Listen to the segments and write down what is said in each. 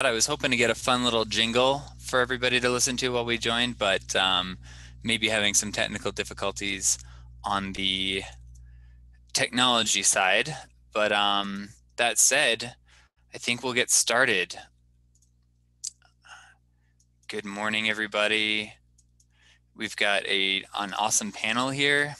I was hoping to get a fun little jingle for everybody to listen to while we joined, but um, maybe having some technical difficulties on the technology side. But um, that said, I think we'll get started. Good morning, everybody. We've got a an awesome panel here.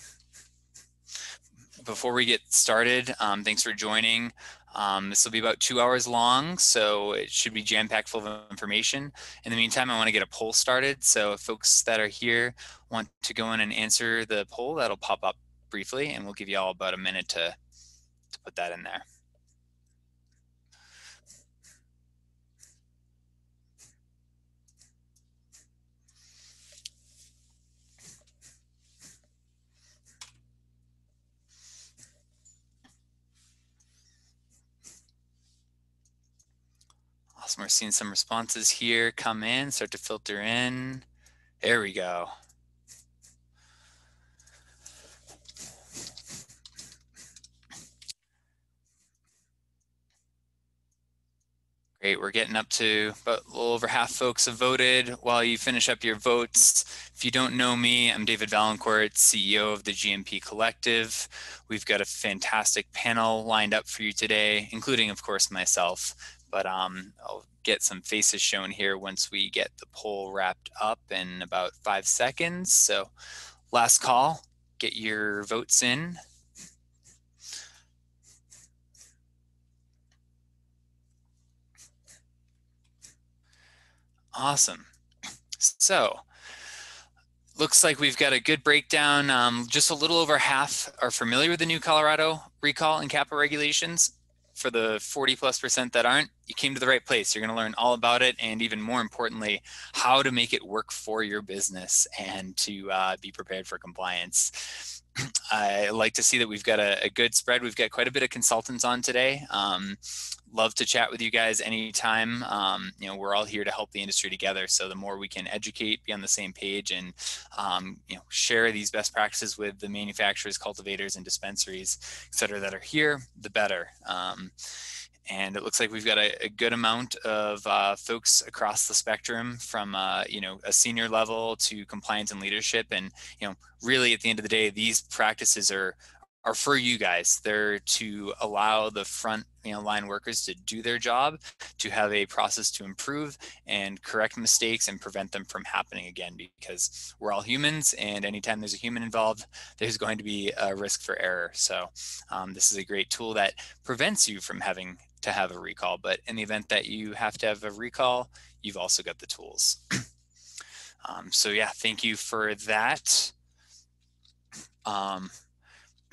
Before we get started, um, thanks for joining. Um, this will be about two hours long, so it should be jam-packed full of information. In the meantime, I want to get a poll started. So if folks that are here want to go in and answer the poll, that'll pop up briefly, and we'll give you all about a minute to, to put that in there. Awesome. We're seeing some responses here come in, start to filter in. There we go. Great, we're getting up to about a little over half folks have voted. While you finish up your votes, if you don't know me, I'm David Vaillencourt, CEO of the GMP Collective. We've got a fantastic panel lined up for you today, including, of course, myself but um, I'll get some faces shown here once we get the poll wrapped up in about five seconds. So last call, get your votes in. Awesome. So looks like we've got a good breakdown. Um, just a little over half are familiar with the new Colorado recall and CAPA regulations for the 40 plus percent that aren't, you came to the right place. You're going to learn all about it, and even more importantly, how to make it work for your business and to uh, be prepared for compliance. I like to see that we've got a, a, good spread. We've got quite a bit of consultants on today. Um, love to chat with you guys anytime. Um, you know, we're all here to help the industry together. So the more we can educate, be on the same page, and um, you know, share these best practices with the manufacturers, cultivators, and dispensaries, et cetera, that are here, the better. Um, and it looks like we've got a, a good amount of uh, folks across the spectrum from uh, you know a senior level to compliance and leadership and you know really at the end of the day these practices are are for you guys. They're to allow the front you know, line workers to do their job, to have a process to improve and correct mistakes and prevent them from happening again because we're all humans and anytime there's a human involved, there's going to be a risk for error. So um, this is a great tool that prevents you from having to have a recall. But in the event that you have to have a recall, you've also got the tools. um, so yeah, thank you for that. Um,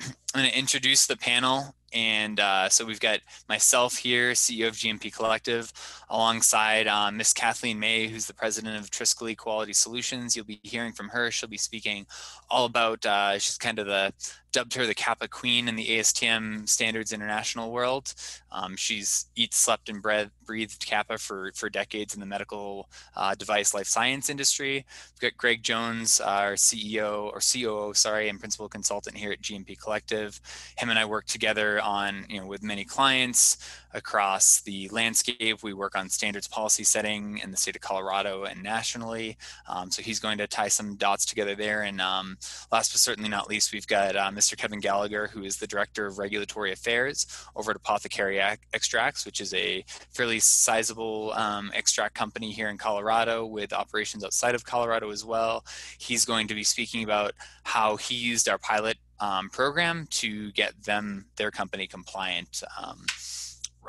I'm going to introduce the panel. And uh, so we've got myself here, CEO of GMP Collective, alongside uh, Miss Kathleen May, who's the president of Triskelly Quality Solutions. You'll be hearing from her. She'll be speaking all about, uh, she's kind of the dubbed her the CAPA queen in the ASTM standards international world. Um, she's eat, slept, and breathed CAPA for, for decades in the medical uh, device life science industry. We've got Greg Jones, our CEO or COO, sorry, and principal consultant here at GMP Collective. Him and I work together on, you know, with many clients across the landscape. We work on standards policy setting in the state of Colorado and nationally. Um, so he's going to tie some dots together there. And um, last but certainly not least, we've got uh, Mr. Kevin Gallagher, who is the Director of Regulatory Affairs over at Apothecary Extracts, which is a fairly sizable um, extract company here in Colorado with operations outside of Colorado as well. He's going to be speaking about how he used our pilot um, program to get them, their company compliant.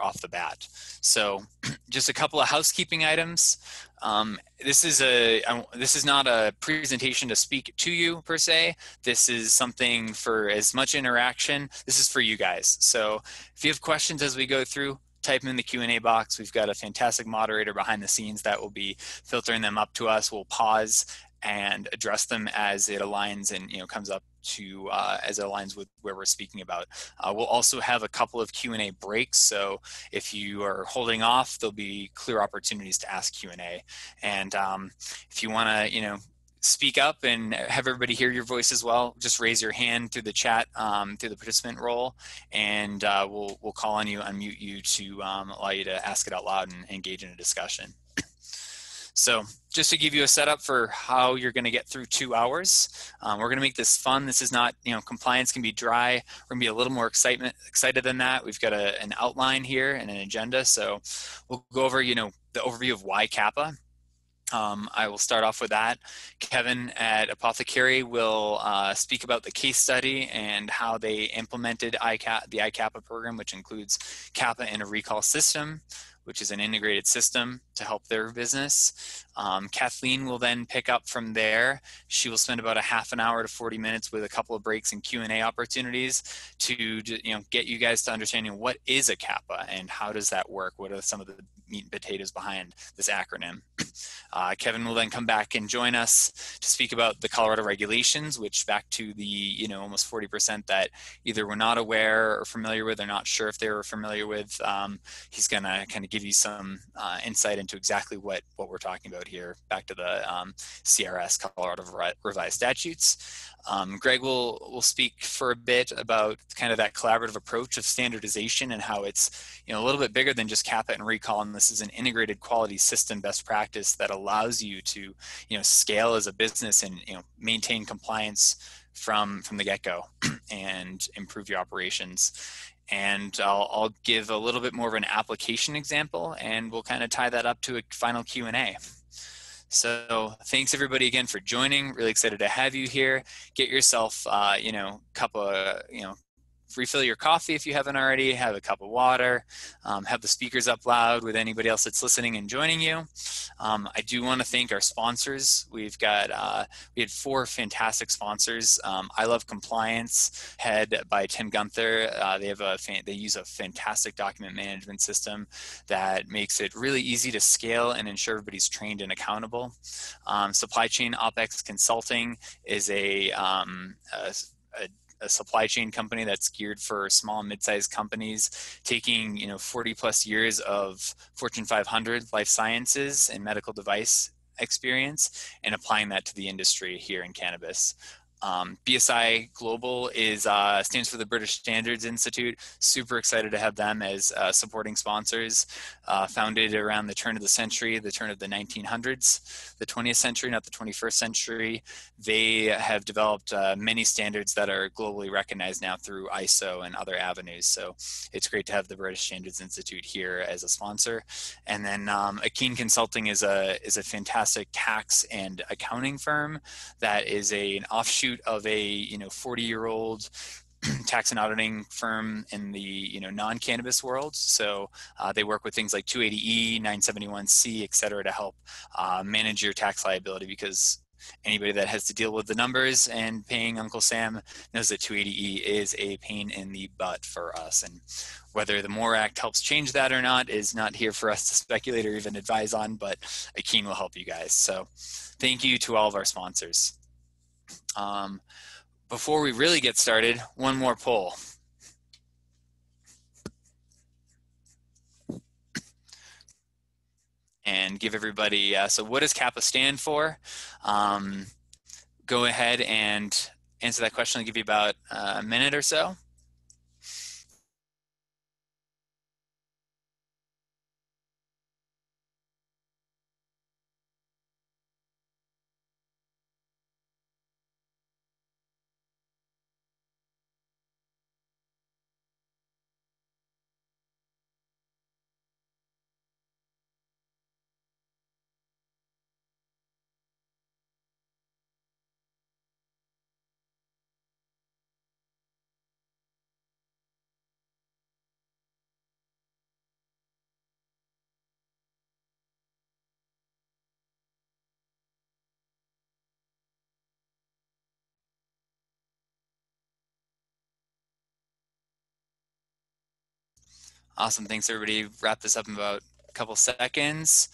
Off the bat. So just a couple of housekeeping items. Um, this is a this is not a presentation to speak to you per se. This is something for as much interaction. This is for you guys. So if you have questions as we go through, type them in the Q&A box. We've got a fantastic moderator behind the scenes that will be filtering them up to us. We'll pause and address them as it aligns and you know comes up to uh, as it aligns with where we're speaking about. Uh, we'll also have a couple of Q&A breaks. So if you are holding off, there'll be clear opportunities to ask Q&A. And um, if you want to, you know, speak up and have everybody hear your voice as well, just raise your hand through the chat, um, through the participant role, and uh, we'll, we'll call on you, unmute you to um, allow you to ask it out loud and engage in a discussion. So just to give you a setup for how you're going to get through two hours, um, we're going to make this fun. This is not, you know, compliance can be dry. We're going to be a little more excitement, excited than that. We've got a, an outline here and an agenda. So we'll go over, you know, the overview of why CAPA. Um, I will start off with that. Kevin at Apothecary will uh, speak about the case study and how they implemented the iCAPA program, which includes CAPA in a recall system which is an integrated system to help their business. Um, Kathleen will then pick up from there. She will spend about a half an hour to 40 minutes with a couple of breaks and Q&A opportunities to you know get you guys to understanding what is a CAPA and how does that work? What are some of the meat and potatoes behind this acronym? Uh, Kevin will then come back and join us to speak about the Colorado regulations, which back to the you know almost 40% that either we're not aware or familiar with or not sure if they were familiar with. Um, he's going to kind of give you some uh, insight into exactly what what we're talking about here. Back to the um, CRS Colorado Revised Statutes. Um, Greg will will speak for a bit about kind of that collaborative approach of standardization and how it's you know a little bit bigger than just CAPA and recall. And this is an integrated quality system best practice that allows you to you know scale as a business and you know maintain compliance from from the get-go and improve your operations and I'll, I'll, give a little bit more of an application example and we'll kind of tie that up to a final Q&A. So thanks everybody again for joining. Really excited to have you here. Get yourself, uh, you know, cup of, you know, refill your coffee if you haven't already, have a cup of water, um, have the speakers up loud with anybody else that's listening and joining you. Um, I do want to thank our sponsors. We've got, uh, we had four fantastic sponsors. Um, I Love Compliance, head by Tim Gunther. Uh, they have a, they use a fantastic document management system that makes it really easy to scale and ensure everybody's trained and accountable. Um, Supply Chain OpEx Consulting is a, um, a, a a supply chain company that's geared for small and mid-sized companies, taking you know 40 plus years of Fortune 500 life sciences and medical device experience and applying that to the industry here in cannabis. Um, BSI Global is uh, stands for the British Standards Institute. Super excited to have them as uh, supporting sponsors. Uh, founded around the turn of the century, the turn of the 1900s, the 20th century, not the 21st century. They have developed uh, many standards that are globally recognized now through ISO and other avenues. So it's great to have the British Standards Institute here as a sponsor. And then um, Akeen Consulting is a is a fantastic tax and accounting firm that is a, an offshoot offshoot of a you know 40 year old tax and auditing firm in the you know non-cannabis world. So uh, they work with things like 280E, 971C, et cetera, to help uh, manage your tax liability because anybody that has to deal with the numbers and paying Uncle Sam knows that 280E is a pain in the butt for us. And whether the MORE Act helps change that or not is not here for us to speculate or even advise on, but Akeen will help you guys. So thank you to all of our sponsors. Um, before we really get started, one more poll. And give everybody, uh, so what does CAPA stand for? Um, go ahead and answer that question. I'll give you about a minute or so. Awesome. Thanks, everybody. Wrap this up in about a couple seconds.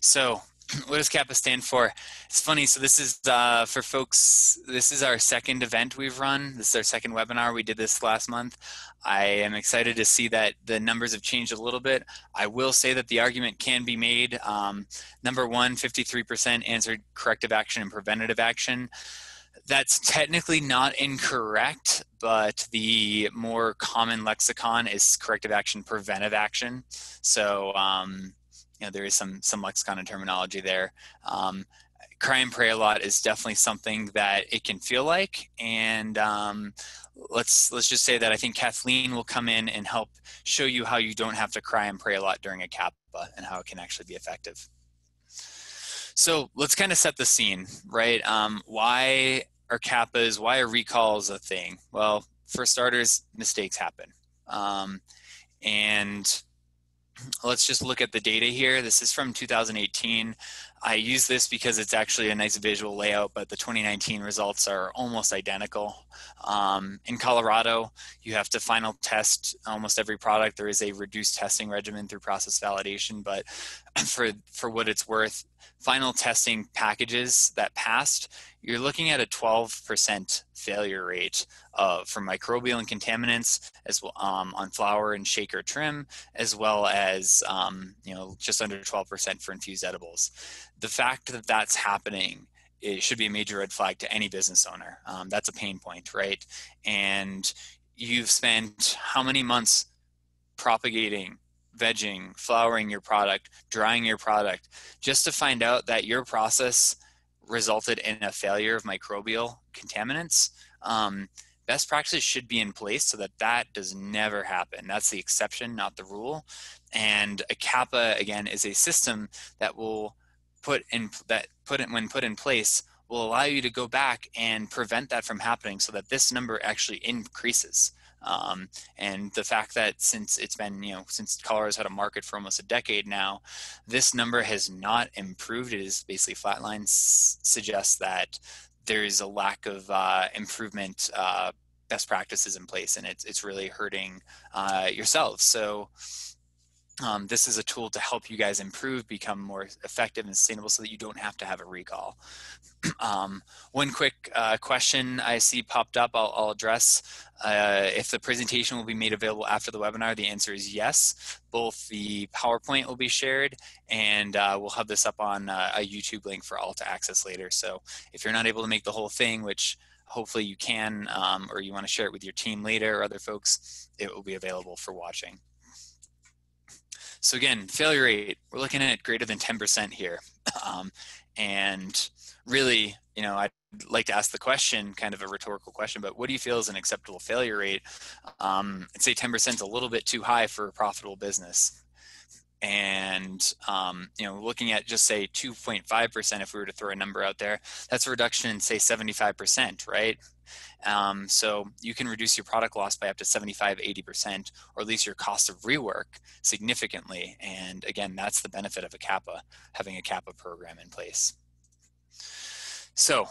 So what does CAPA stand for? It's funny. So this is uh, for folks this is our second event we've run. This is our second webinar. We did this last month. I am excited to see that the numbers have changed a little bit. I will say that the argument can be made um, number one 53% answered corrective action and preventative action that's technically not incorrect, but the more common lexicon is corrective action, preventive action. So, um, you know, there is some some lexicon and terminology there. Um, cry and pray a lot is definitely something that it can feel like, and um, let's let's just say that I think Kathleen will come in and help show you how you don't have to cry and pray a lot during a CAPA and how it can actually be effective. So let's kind of set the scene, right? Um, why are CAPAs? Why are recalls a thing? Well, for starters, mistakes happen. Um, and let's just look at the data here. This is from 2018. I use this because it's actually a nice visual layout, but the 2019 results are almost identical. Um, in Colorado, you have to final test almost every product. There is a reduced testing regimen through process validation, but for, for what it's worth, final testing packages that passed, you're looking at a 12% failure rate uh, for microbial and contaminants as well um, on flower and shaker trim, as well as um, you know just under 12% for infused edibles. The fact that that's happening it should be a major red flag to any business owner. Um, that's a pain point, right? And you've spent how many months propagating vegging, flowering your product, drying your product, just to find out that your process resulted in a failure of microbial contaminants. Um, best practices should be in place so that that does never happen. That's the exception, not the rule. And a CAPA again is a system that will put in that put it when put in place will allow you to go back and prevent that from happening so that this number actually increases. Um, and the fact that since it's been, you know, since Colorado's had a market for almost a decade now, this number has not improved. It is basically flatline, s- suggests that there is a lack of uh, improvement uh, best practices in place, and it's it's really hurting uh, yourselves. So. Um, this is a tool to help you guys improve, become more effective and sustainable so that you don't have to have a recall. Um, one quick uh, question I see popped up, I'll, I'll address. Uh, if the presentation will be made available after the webinar, the answer is yes. Both the PowerPoint will be shared and uh, we'll have this up on uh, a YouTube link for all to access later. So if you're not able to make the whole thing, which hopefully you can, um, or you want to share it with your team later or other folks, it will be available for watching. So again, failure rate, we're looking at greater than 10% here. Um, and really, you know, I'd like to ask the question, kind of a rhetorical question, but what do you feel is an acceptable failure rate? Um, I'd say 10% is a little bit too high for a profitable business. And, um, you know, looking at just say 2.5%, if we were to throw a number out there, that's a reduction in say 75%, right? Um, so you can reduce your product loss by up to 75, 80%, or at least your cost of rework significantly. And again, that's the benefit of a CAPA, having a CAPA program in place. So,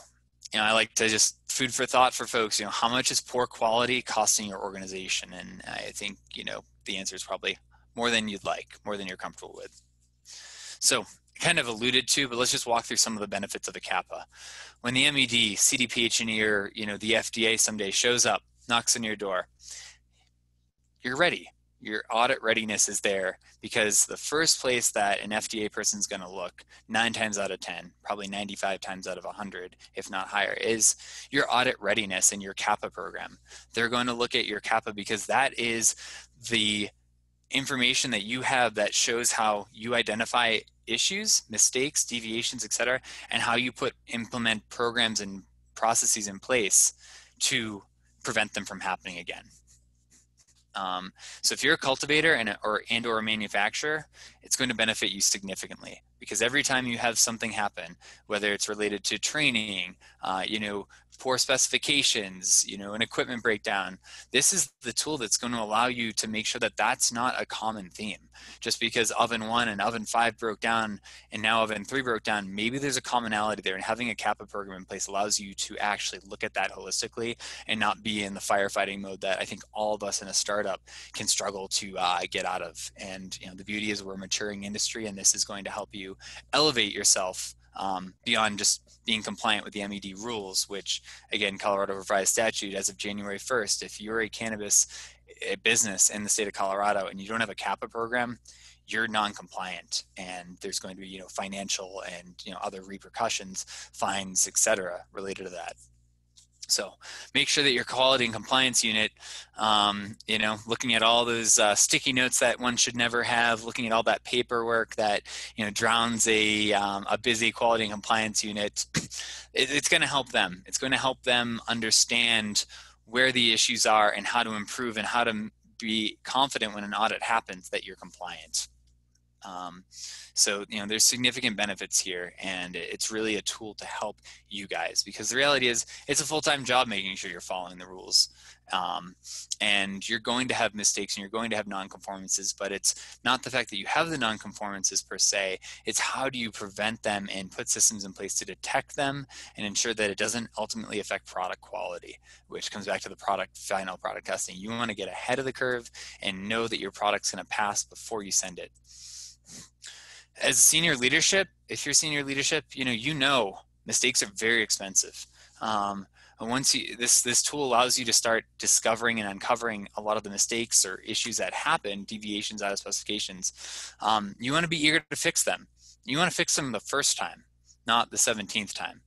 you know, I like to just food for thought for folks, you know, how much is poor quality costing your organization? And I think, you know, the answer is probably more than you'd like, more than you're comfortable with. So kind of alluded to, but let's just walk through some of the benefits of a CAPA. When the MED, CDPH or, you know, the FDA someday shows up, knocks on your door, you're ready your audit readiness is there because the first place that an FDA person is going to look nine times out of 10, probably 95 times out of 100, if not higher, is your audit readiness and your CAPA program. They're going to look at your CAPA because that is the information that you have that shows how you identify issues, mistakes, deviations, etc., and how you put implement programs and processes in place to prevent them from happening again. Um, so if you're a cultivator and or and or a manufacturer, it's going to benefit you significantly because every time you have something happen, whether it's related to training, uh, you know, poor specifications, you know, an equipment breakdown. This is the tool that's going to allow you to make sure that that's not a common theme. Just because oven one and oven five broke down and now oven three broke down, maybe there's a commonality there. And having a CAPA program in place allows you to actually look at that holistically and not be in the firefighting mode that I think all of us in a startup can struggle to uh, get out of. And you know, the beauty is we're a maturing industry, and this is going to help you elevate yourself um, beyond just being compliant with the MED rules, which again, Colorado revised statute as of January 1st, if you're a cannabis a business in the state of Colorado and you don't have a CAPA program, you're non-compliant and there's going to be, you know, financial and, you know, other repercussions, fines, et cetera, related to that. So make sure that your quality and compliance unit, um, you know, looking at all those uh, sticky notes that one should never have, looking at all that paperwork that, you know, drowns a, um, a busy quality and compliance unit, it, it's going to help them. It's going to help them understand where the issues are and how to improve and how to be confident when an audit happens that you're compliant. Um, so, you know, there's significant benefits here, and it's really a tool to help you guys because the reality is it's a full time job making sure you're following the rules. Um, and you're going to have mistakes and you're going to have nonconformances, but it's not the fact that you have the nonconformances per se, it's how do you prevent them and put systems in place to detect them and ensure that it doesn't ultimately affect product quality, which comes back to the product final product testing. You want to get ahead of the curve and know that your product's going to pass before you send it as senior leadership, if you're senior leadership, you know, you know mistakes are very expensive. Um, and once you, this, this tool allows you to start discovering and uncovering a lot of the mistakes or issues that happen, deviations out of specifications, um, you want to be eager to fix them. You want to fix them the first time, not the 17th time.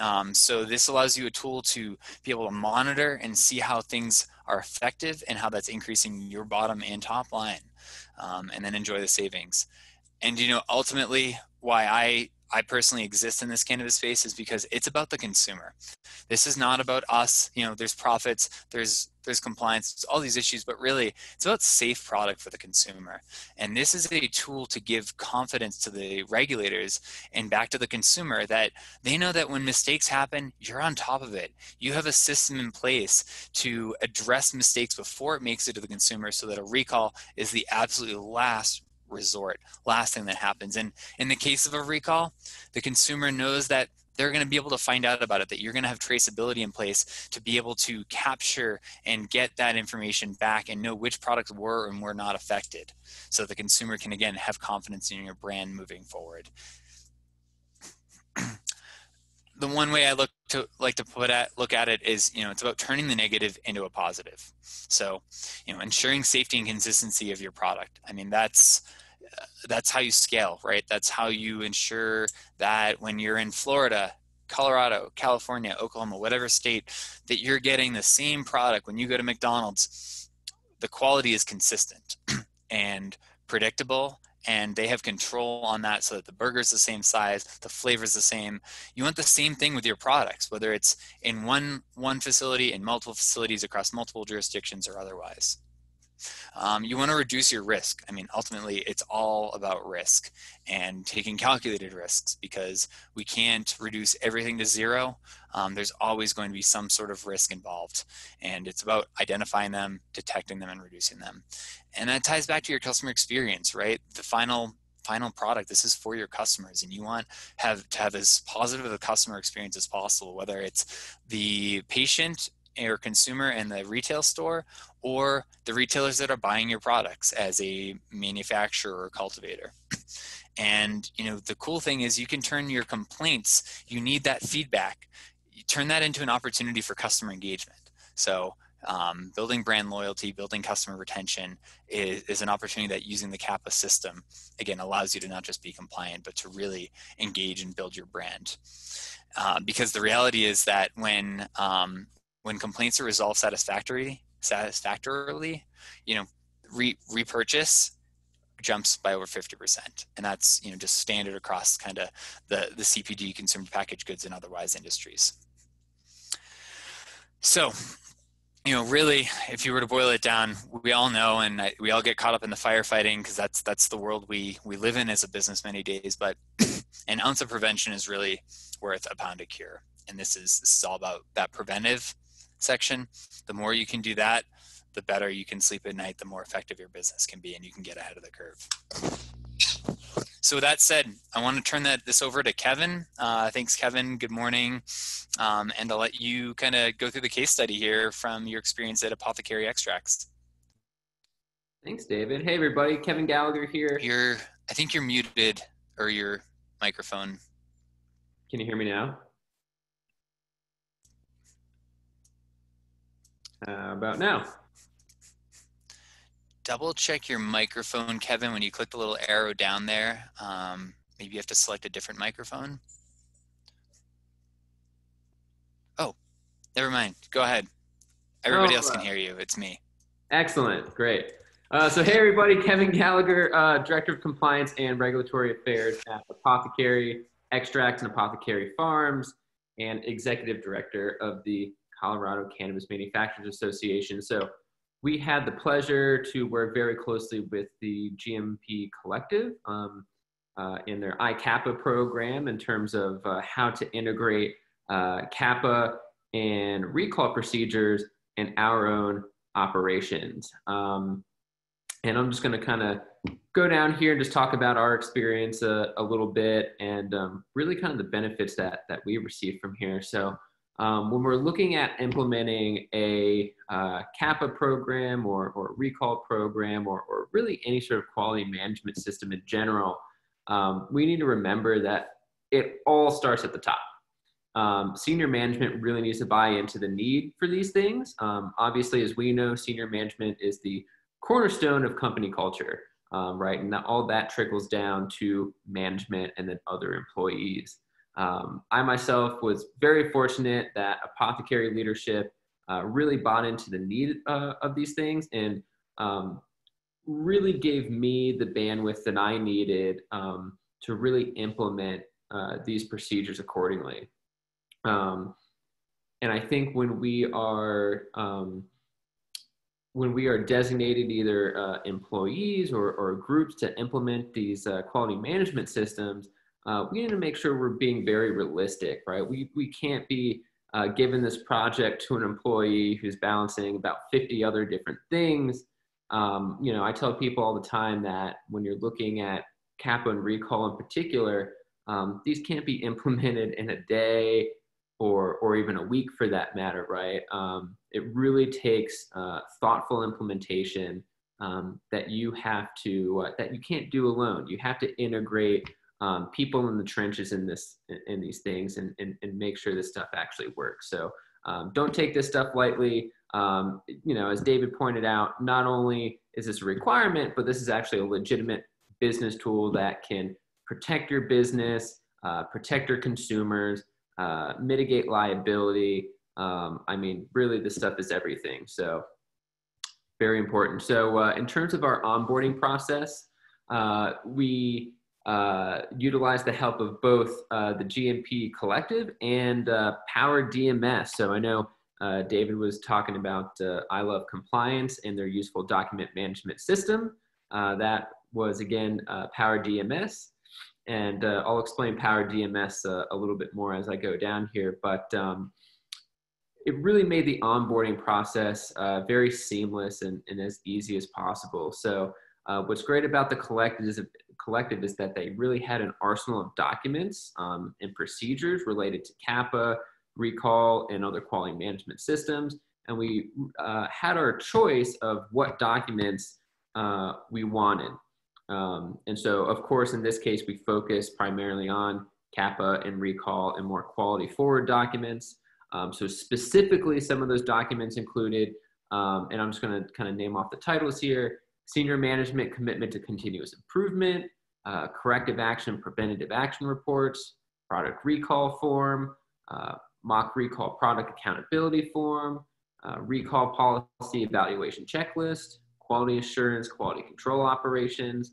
Um, so this allows you a tool to be able to monitor and see how things are effective and how that's increasing your bottom and top line, um, and then enjoy the savings. And you know ultimately why i i personally exist in this cannabis space is because it's about the consumer. This is not about us. You know there's profits there's there's compliance all these issues but really it's about safe product for the consumer and this is a tool to give confidence to the regulators and back to the consumer that they know that when mistakes happen you're on top of it you have a system in place to address mistakes before it makes it to the consumer so that a recall is the absolute last resort, last thing that happens. And in the case of a recall, the consumer knows that they're going to be able to find out about it, that you're going to have traceability in place to be able to capture and get that information back and know which products were and were not affected. So the consumer can, again, have confidence in your brand moving forward. the one way I look to like to put at look at it is you know it's about turning the negative into a positive. So you know ensuring safety and consistency of your product. I mean that's that's how you scale, right? That's how you ensure that when you're in Florida, Colorado, California, Oklahoma, whatever state, that you're getting the same product. When you go to McDonald's, the quality is consistent and predictable and they have control on that so that the burger's the same size the flavor's the same. You want the same thing with your products whether it's in one one facility in multiple facilities across multiple jurisdictions or otherwise um, you want to reduce your risk. I mean, ultimately, it's all about risk and taking calculated risks because we can't reduce everything to zero. Um, there's always going to be some sort of risk involved. And it's about identifying them, detecting them, and reducing them. And that ties back to your customer experience, right? The final final product this is for your customers and you want have to have as positive of a customer experience as possible whether it's the patient or consumer in the retail store or the retailers that are buying your products as a manufacturer or cultivator. And you know the cool thing is you can turn your complaints, you need that feedback, you turn that into an opportunity for customer engagement. So um, building brand loyalty, building customer retention is, is, an opportunity that using the CAPA system, again, allows you to not just be compliant, but to really engage and build your brand. Uh, because the reality is that when um, when complaints are resolved satisfactorily, satisfactorily, you know, re- repurchase jumps by over 50%. And that's, you know, just standard across kind of the, the CPG consumer packaged goods and otherwise industries. So, you know, really, if you were to boil it down, we all know, and I, we all get caught up in the firefighting because that's that's the world we we live in as a business many days. But an ounce of prevention is really worth a pound of cure. and this is this is all about that preventive section. The more you can do that, the better you can sleep at night, the more effective your business can be, and you can get ahead of the curve. So with that said, I want to turn that this over to Kevin. Uh, thanks, Kevin. Good morning, um, and I'll let you kind of go through the case study here from your experience at Apothecary Extracts. Thanks, David. Hey, everybody. Kevin Gallagher here. You're, I think you're muted, or your microphone. Can you hear me now? Uh, about now double check your microphone, Kevin, when you click the little arrow down there. Um, maybe you have to select a different microphone. Oh, never mind. Go ahead. Everybody oh, else can hear you. It's me. Excellent. Great. Uh, so, hey, everybody. Kevin Gallagher, uh, Director of Compliance and Regulatory Affairs at Apothecary Extracts and Apothecary Farms, and Executive Director of the Colorado Cannabis Manufacturers Association. So, we had the pleasure to work very closely with the GMP Collective um, uh, in their iCAPA program in terms of uh, how to integrate uh, CAPA and recall procedures in our own operations. Um, and I'm just going to kind of go down here and just talk about our experience a, a little bit and um, really kind of the benefits that that we received from here. So um, when we're looking at implementing a uh, CAPA program or, or recall program or, or, really any sort of quality management system in general, um, we need to remember that it all starts at the top. Um, senior management really needs to buy into the need for these things. Um, obviously, as we know, senior management is the cornerstone of company culture, um, right? And that, all that trickles down to management and then other employees. Um, I myself was very fortunate that apothecary leadership uh, really bought into the need uh, of these things and um, really gave me the bandwidth that I needed um, to really implement uh, these procedures accordingly. Um, and I think when we are um, when we are designated either uh, employees or, or groups to implement these uh, quality management systems, uh, we need to make sure we're being very realistic, right? We, we can't be uh, giving this project to an employee who's balancing about 50 other different things. Um, you know, I tell people all the time that when you're looking at CAPA and recall in particular, um, these can't be implemented in a day or, or even a week for that matter, right? Um, it really takes uh, thoughtful implementation um, that you have to, uh, that you can't do alone. You have to integrate um, people in the trenches in this in, these things and, and, and make sure this stuff actually works. So um, don't take this stuff lightly. Um, you know, as David pointed out, not only is this a requirement, but this is actually a legitimate business tool that can protect your business, uh, protect your consumers, uh, mitigate liability. Um, I mean, really, this stuff is everything. So very important. So uh, in terms of our onboarding process, uh, we uh, utilize the help of both uh, the GMP Collective and uh, Power DMS. So I know uh, David was talking about uh, I Love Compliance and their useful document management system. Uh, that was again Power DMS. And I'll explain Power DMS a little bit more as I go down here. But um, it really made the onboarding process very seamless and, and, as easy as possible. So what's great about the collective is collective is that they really had an arsenal of documents um, and procedures related to CAPA, recall, and other quality management systems. And we uh, had our choice of what documents uh, we wanted. Um, and so, of course, in this case, we focused primarily on CAPA and recall and more quality forward documents. Um, so specifically, some of those documents included, um, and I'm just going to kind of name off the titles here, senior management commitment to continuous improvement, uh, corrective action, preventative action reports, product recall form, uh, mock recall product accountability form, uh, recall policy evaluation checklist, quality assurance, quality control operations,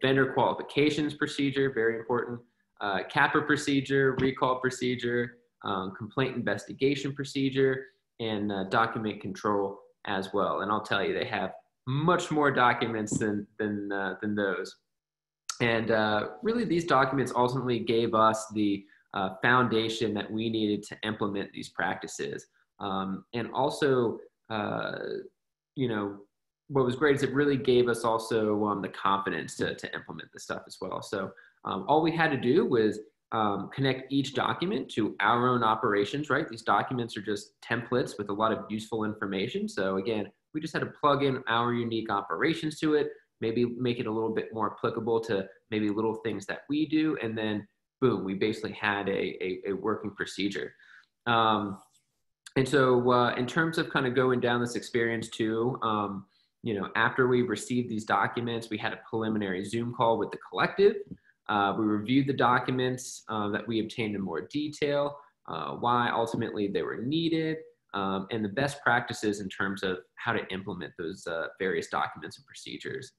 vendor qualifications procedure, very important, uh, CAPA procedure, recall procedure, um, complaint investigation procedure, and uh, document control as well. And I'll tell you, they have much more documents than than uh, than those. And uh, really, these documents ultimately gave us the uh, foundation that we needed to implement these practices. Um, and also, uh, you know, what was great is it really gave us also um, the confidence to, to implement this stuff as well. So um, all we had to do was um, connect each document to our own operations, right? These documents are just templates with a lot of useful information. So again, we just had to plug in our unique operations to it, maybe make it a little bit more applicable to maybe little things that we do. And then boom, we basically had a, a, a working procedure. Um, and so uh, in terms of kind of going down this experience too, um, you know, after we received these documents, we had a preliminary Zoom call with the collective. Uh, we reviewed the documents uh, that we obtained in more detail, uh, why ultimately they were needed, um, and the best practices in terms of how to implement those uh, various documents and procedures.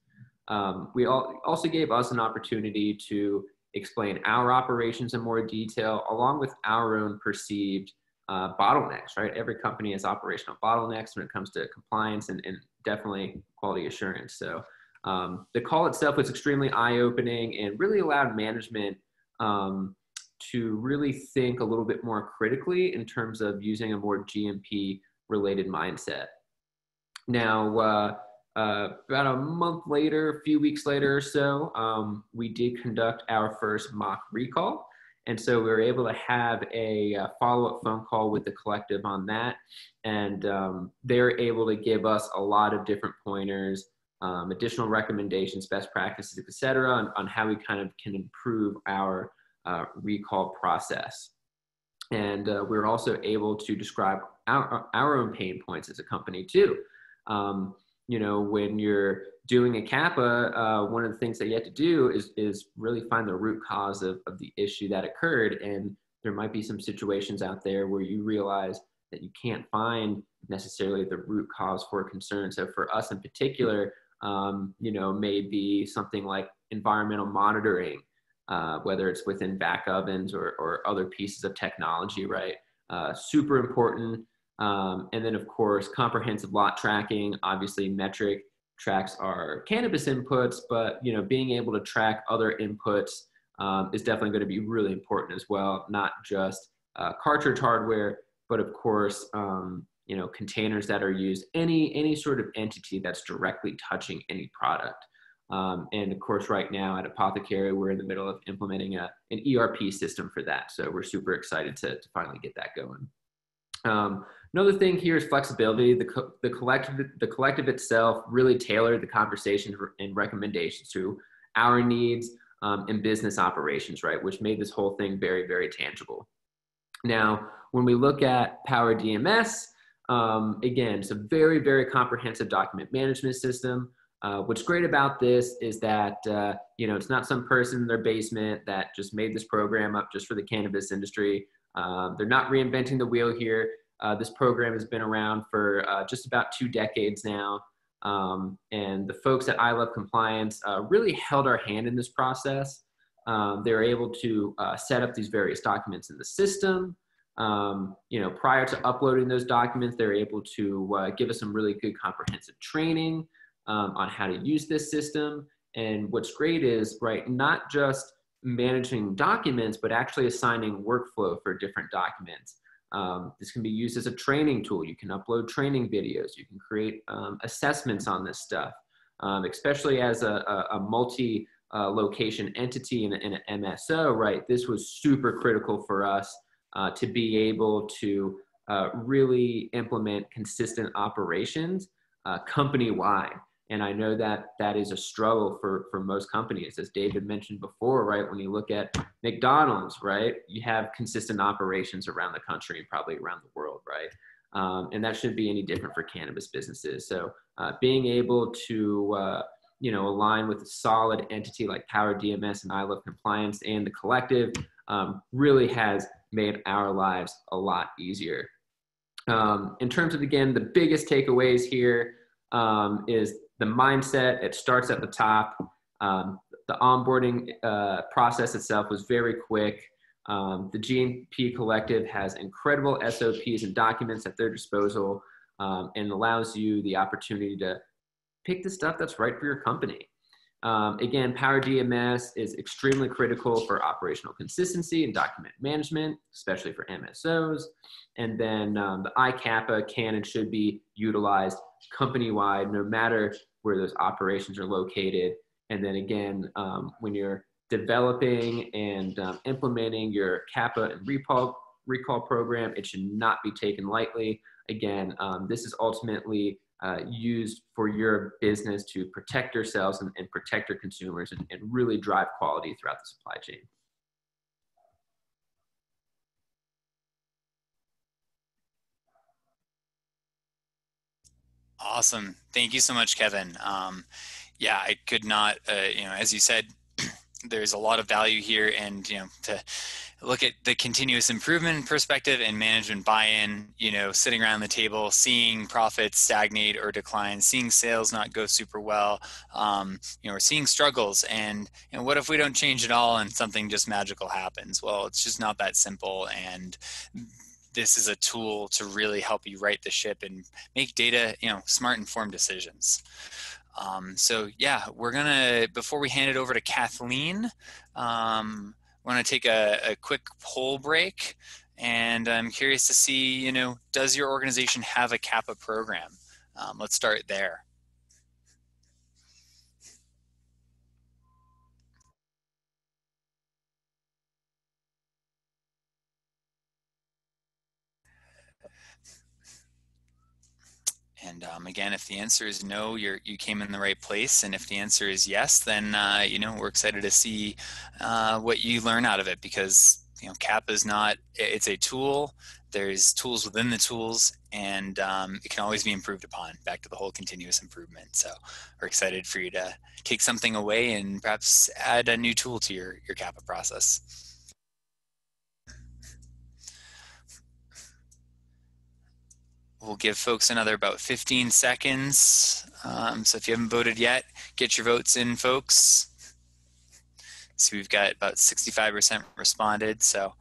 Um, we all, also gave us an opportunity to explain our operations in more detail, along with our own perceived uh, bottlenecks, right? Every company has operational bottlenecks when it comes to compliance and, and definitely quality assurance. So um, the call itself was extremely eye-opening and really allowed management um, to really think a little bit more critically in terms of using a more GMP related mindset. Now, uh, uh, about a month later, a few weeks later or so, um, we did conduct our first mock recall. And so we were able to have a, uh, follow up phone call with the collective on that. And um, they're able to give us a lot of different pointers um, additional recommendations, best practices, et cetera, on, on, how we kind of can improve our uh, recall process. And uh, we're also able to describe our, our own pain points as a company too. Um, you know, when you're doing a CAPA, uh, one of the things that you have to do is, is really find the root cause of, of the issue that occurred. And there might be some situations out there where you realize that you can't find necessarily the root cause for concern. So for us in particular, um, you know, maybe something like environmental monitoring, uh, whether it's within vac ovens or, or other pieces of technology, right? Uh, super important. Um, and then, of course, comprehensive lot tracking. Obviously, Metrc tracks our cannabis inputs, but you know, being able to track other inputs um, is definitely going to be really important as well. Not just uh, cartridge hardware, but of course, um, you know containers that are used any any sort of entity that's directly touching any product um, and of course right now at apothecary we're in the middle of implementing a, an erp system for that. So we're super excited to, to finally get that going. Um, another thing here is flexibility. The, co- the collective the collective itself really tailored the conversation and recommendations to our needs um, and business operations right which made this whole thing very very tangible. Now when we look at power dms um, again, it's a very, very comprehensive document management system. Uh, what's great about this is that uh, you know it's not some person in their basement that just made this program up just for the cannabis industry. Um, they're not reinventing the wheel here. Uh, this program has been around for uh, just about two decades now, um, and the folks at I Love Compliance uh, really held our hand in this process. Um, they were able to uh, set up these various documents in the system. Um, you know, prior to uploading those documents, they're able to give us some really good comprehensive training um, on how to use this system. And what's great is, right, not just managing documents, but actually assigning workflow for different documents. Um, this can be used as a training tool. You can upload training videos. You can create um, assessments on this stuff, um, especially as a, a, a multi uh, location entity in, in an MSO, right? This was super critical for us uh, to be able to uh, really implement consistent operations uh, company wide. And I know that that is a struggle for, for most companies, as David mentioned before, right? When you look at McDonald's, right, you have consistent operations around the country and probably around the world, right? Um, and that shouldn't be any different for cannabis businesses. So uh, being able to uh, you know align with a solid entity like Power DMS and I Love Compliance and the collective um, really has made our lives a lot easier. Um, in terms of, again, the biggest takeaways here um, is the mindset. It starts at the top. Um, the onboarding uh, process itself was very quick. Um, the GMP Collective has incredible SOPs and documents at their disposal um, and allows you the opportunity to pick the stuff that's right for your company. Um, again, Power DMS is extremely critical for operational consistency and document management, especially for MSOs. And then um, the iCAPA can and should be utilized company-wide, no matter where those operations are located. And then again, um, when you're developing and um, implementing your CAPA and recall, recall program, it should not be taken lightly. Again, um, this is ultimately uh, used for your business to protect yourselves and, and protect your consumers and, and really drive quality throughout the supply chain. Awesome. Thank you so much, Kevin. Um, yeah, I could not, uh, you know, as you said, there's a lot of value here and, you know, to look at the continuous improvement perspective and management buy-in you know sitting around the table seeing profits stagnate or decline seeing sales not go super well um, you know we're seeing struggles and you know what if we don't change it all and something just magical happens well it's just not that simple and this is a tool to really help you right the ship and make data you know smart informed decisions um, so yeah we're gonna before we hand it over to kathleen um, want to take a, a quick poll break and I'm curious to see, you know, does your organization have a CAPA program? Um, let's start there. And um, again, if the answer is no, you're, you came in the right place. And if the answer is yes, then, uh, you know, we're excited to see uh, what you learn out of it because, you know, CAP is not, it's a tool. There's tools within the tools and um, it can always be improved upon back to the whole continuous improvement. So we're excited for you to take something away and perhaps add a new tool to your, your CAPA process. We'll give folks another about 15 seconds. Um, so if you haven't voted yet, get your votes in, folks. So we've got about 65% responded. So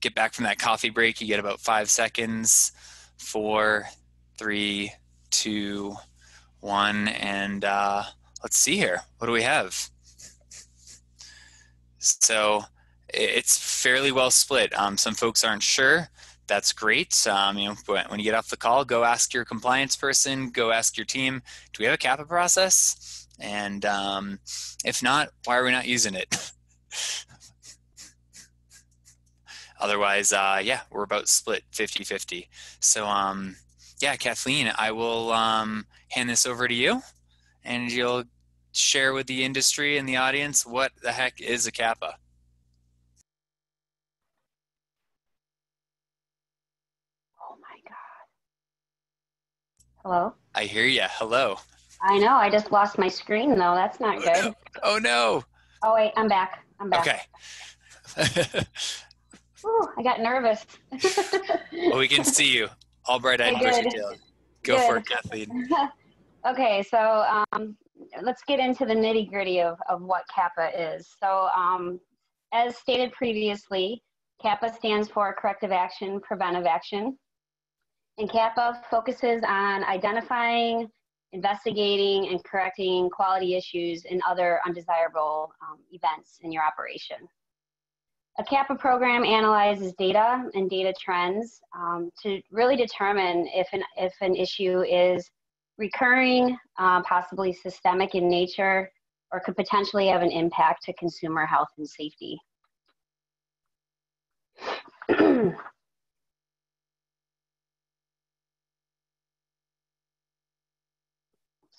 get back from that coffee break. You get about five seconds. Four, three, two, one, and uh, let's see here. What do we have? So it's fairly well split. Um, some folks aren't sure that's great. Um, you know, when you get off the call, go ask your compliance person, go ask your team, do we have a CAPA process? And um, if not, why are we not using it? Otherwise, uh, yeah, we're about split 50 50. So, um, yeah, Kathleen, I will um, hand this over to you and you'll share with the industry and the audience what the heck is a CAPA. Hello? I hear you. Hello. I know. I just lost my screen though. That's not oh, good. No. Oh no. Oh wait, I'm back. I'm back. Okay. Ooh, I got nervous. well, we can see you. All bright-eyed and. Go good. for it, Kathleen. okay, so um, let's get into the nitty-gritty of, of what CAPA is. So um, as stated previously, CAPA stands for Corrective Action, Preventive Action. And CAPA focuses on identifying, investigating, and correcting quality issues and other undesirable um, events in your operation. A CAPA program analyzes data and data trends um, to really determine if an, if an issue is recurring, uh, possibly systemic in nature, or could potentially have an impact to consumer health and safety.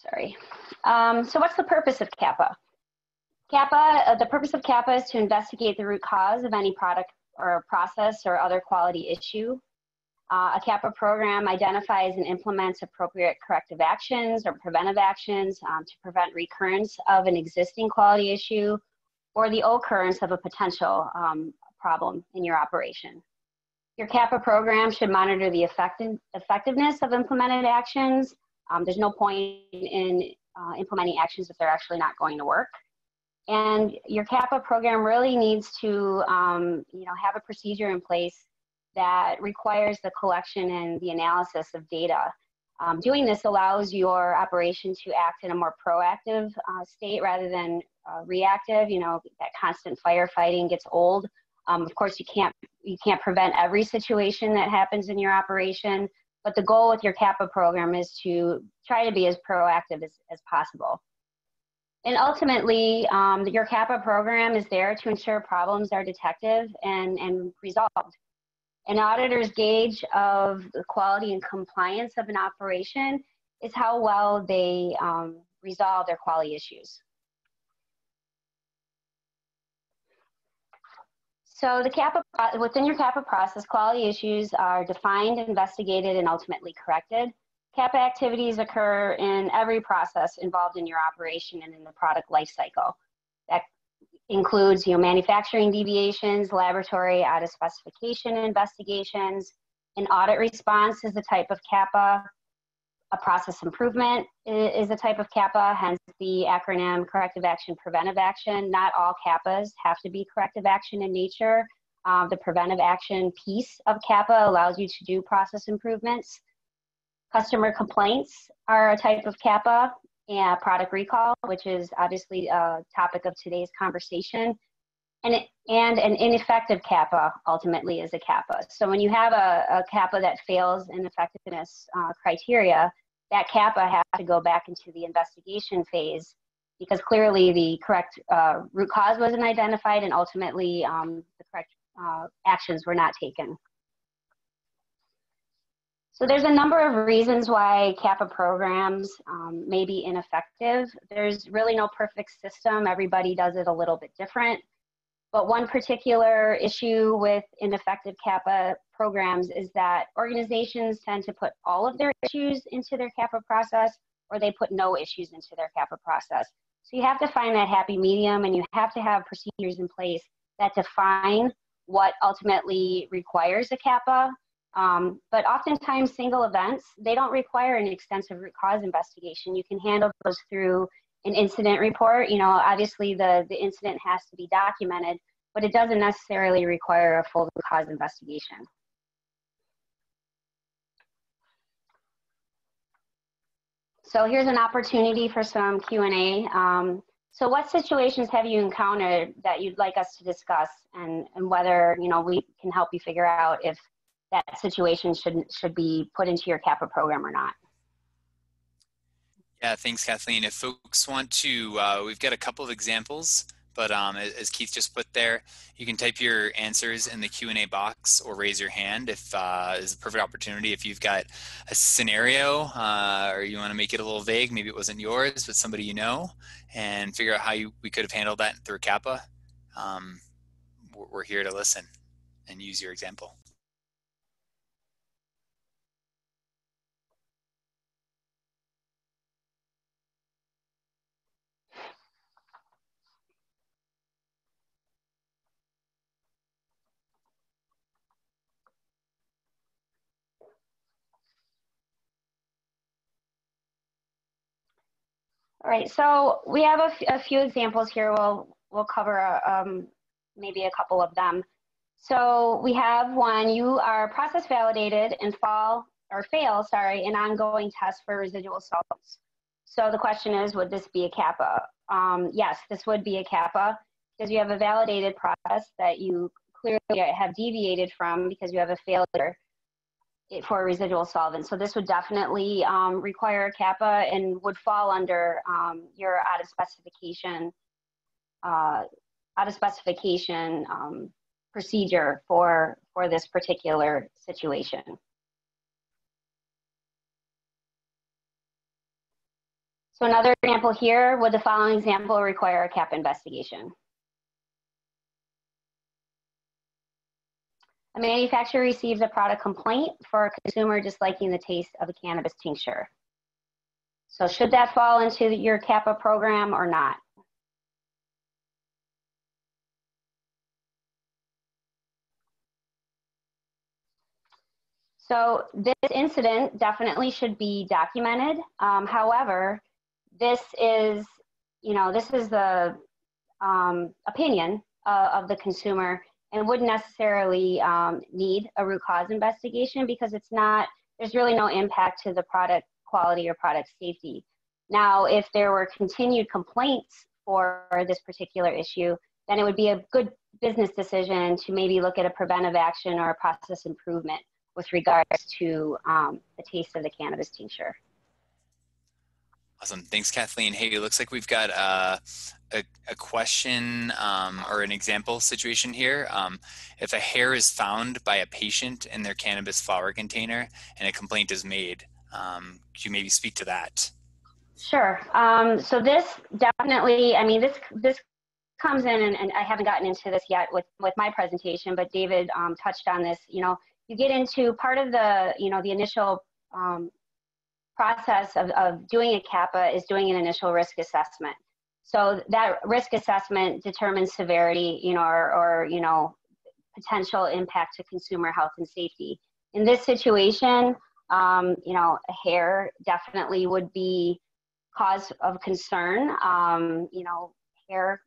Sorry. Um, so what's the purpose of CAPA? CAPA, uh, the purpose of CAPA is to investigate the root cause of any product or process or other quality issue. Uh, a CAPA program identifies and implements appropriate corrective actions or preventive actions um, to prevent recurrence of an existing quality issue or the occurrence of a potential um, problem in your operation. Your CAPA program should monitor the effectiveness of implemented actions, um, there's no point in uh, implementing actions if they're actually not going to work. And your CAPA program really needs to, um, you know, have a procedure in place that requires the collection and the analysis of data Um, doing this allows your operation to act in a more proactive uh, state rather than uh, reactive. You know, that constant firefighting gets old. Um, of course, you can't you can't prevent every situation that happens in your operation, but the goal with your CAPA program is to try to be as proactive as, as possible. And ultimately, um, your CAPA program is there to ensure problems are detected and, and resolved. An auditor's gauge of the quality and compliance of an operation is how well they um, resolve their quality issues. So the CAPA, within your CAPA process, quality issues are defined, investigated, and ultimately corrected. CAPA activities occur in every process involved in your operation and in the product lifecycle. That includes you know, manufacturing deviations, laboratory out of specification investigations. An audit response is a type of CAPA. A process improvement is a type of CAPA, hence the acronym Corrective Action, Preventive Action. Not all CAPAs have to be corrective action in nature. Uh, the preventive action piece of CAPA allows you to do process improvements. Customer complaints are a type of CAPA and product recall, which is obviously a topic of today's conversation. And, and an ineffective CAPA ultimately is a CAPA. So when you have a, a CAPA that fails in effectiveness uh, criteria, that CAPA has to go back into the investigation phase because clearly the correct uh, root cause wasn't identified and ultimately um, the correct uh, actions were not taken. So there's a number of reasons why CAPA programs um, may be ineffective. There's really no perfect system. Everybody does it a little bit different. But one particular issue with ineffective CAPA programs is that organizations tend to put all of their issues into their CAPA process or they put no issues into their CAPA process. So you have to find that happy medium and you have to have procedures in place that define what ultimately requires a CAPA um, but oftentimes single events, they don't require an extensive root cause investigation. You can handle those through an incident report. You know, obviously the, the incident has to be documented, but it doesn't necessarily require a full cause investigation. So here's an opportunity for some Q&A. Um, so what situations have you encountered that you'd like us to discuss and, and whether, you know, we can help you figure out if that situation should should be put into your CAPA program or not. Yeah, thanks, Kathleen. If folks want to, uh, we've got a couple of examples, but um, as Keith just put there, you can type your answers in the Q&A box or raise your hand if uh, is a perfect opportunity. If you've got a scenario uh, or you want to make it a little vague, maybe it wasn't yours, but somebody you know, and figure out how you, we could have handled that through CAPA, um, we're here to listen and use your example. All right, so we have a, few examples here. We'll, we'll cover um, maybe a couple of them. So we have one, you are process validated and fall or fail, sorry, an ongoing test for residual salts. So the question is, would this be a CAPA? Um, yes, this would be a CAPA because you have a validated process that you clearly have deviated from because you have a failure for residual solvents. So this would definitely um, require a CAPA and would fall under um, your out of specification, uh, out of specification um, procedure for, for this particular situation. So another example here, would the following example require a CAP investigation? A manufacturer receives a product complaint for a consumer disliking the taste of a cannabis tincture. So should that fall into your CAPA program or not? So this incident definitely should be documented. Um, however, this is, you know, this is the um, opinion uh, of the consumer and wouldn't necessarily um, need a root cause investigation because it's not there's really no impact to the product quality or product safety. Now, if there were continued complaints for this particular issue, then it would be a good business decision to maybe look at a preventive action or a process improvement with regards to um, the taste of the cannabis tincture. Awesome. Thanks, Kathleen. Hey, it looks like we've got uh, a, a question um, or an example situation here. Um, if a hair is found by a patient in their cannabis flower container and a complaint is made, um, could you maybe speak to that? Sure. Um, so this definitely, I mean, this this comes in, and, and, I haven't gotten into this yet with with my presentation, but David um, touched on this. You know, you get into part of the, you know, the initial um, process of, of doing a CAPA is doing an initial risk assessment. So that risk assessment determines severity, you know, or, or you know, potential impact to consumer health and safety. In this situation, um, you know, hair definitely would be cause of concern. Um, you know, hair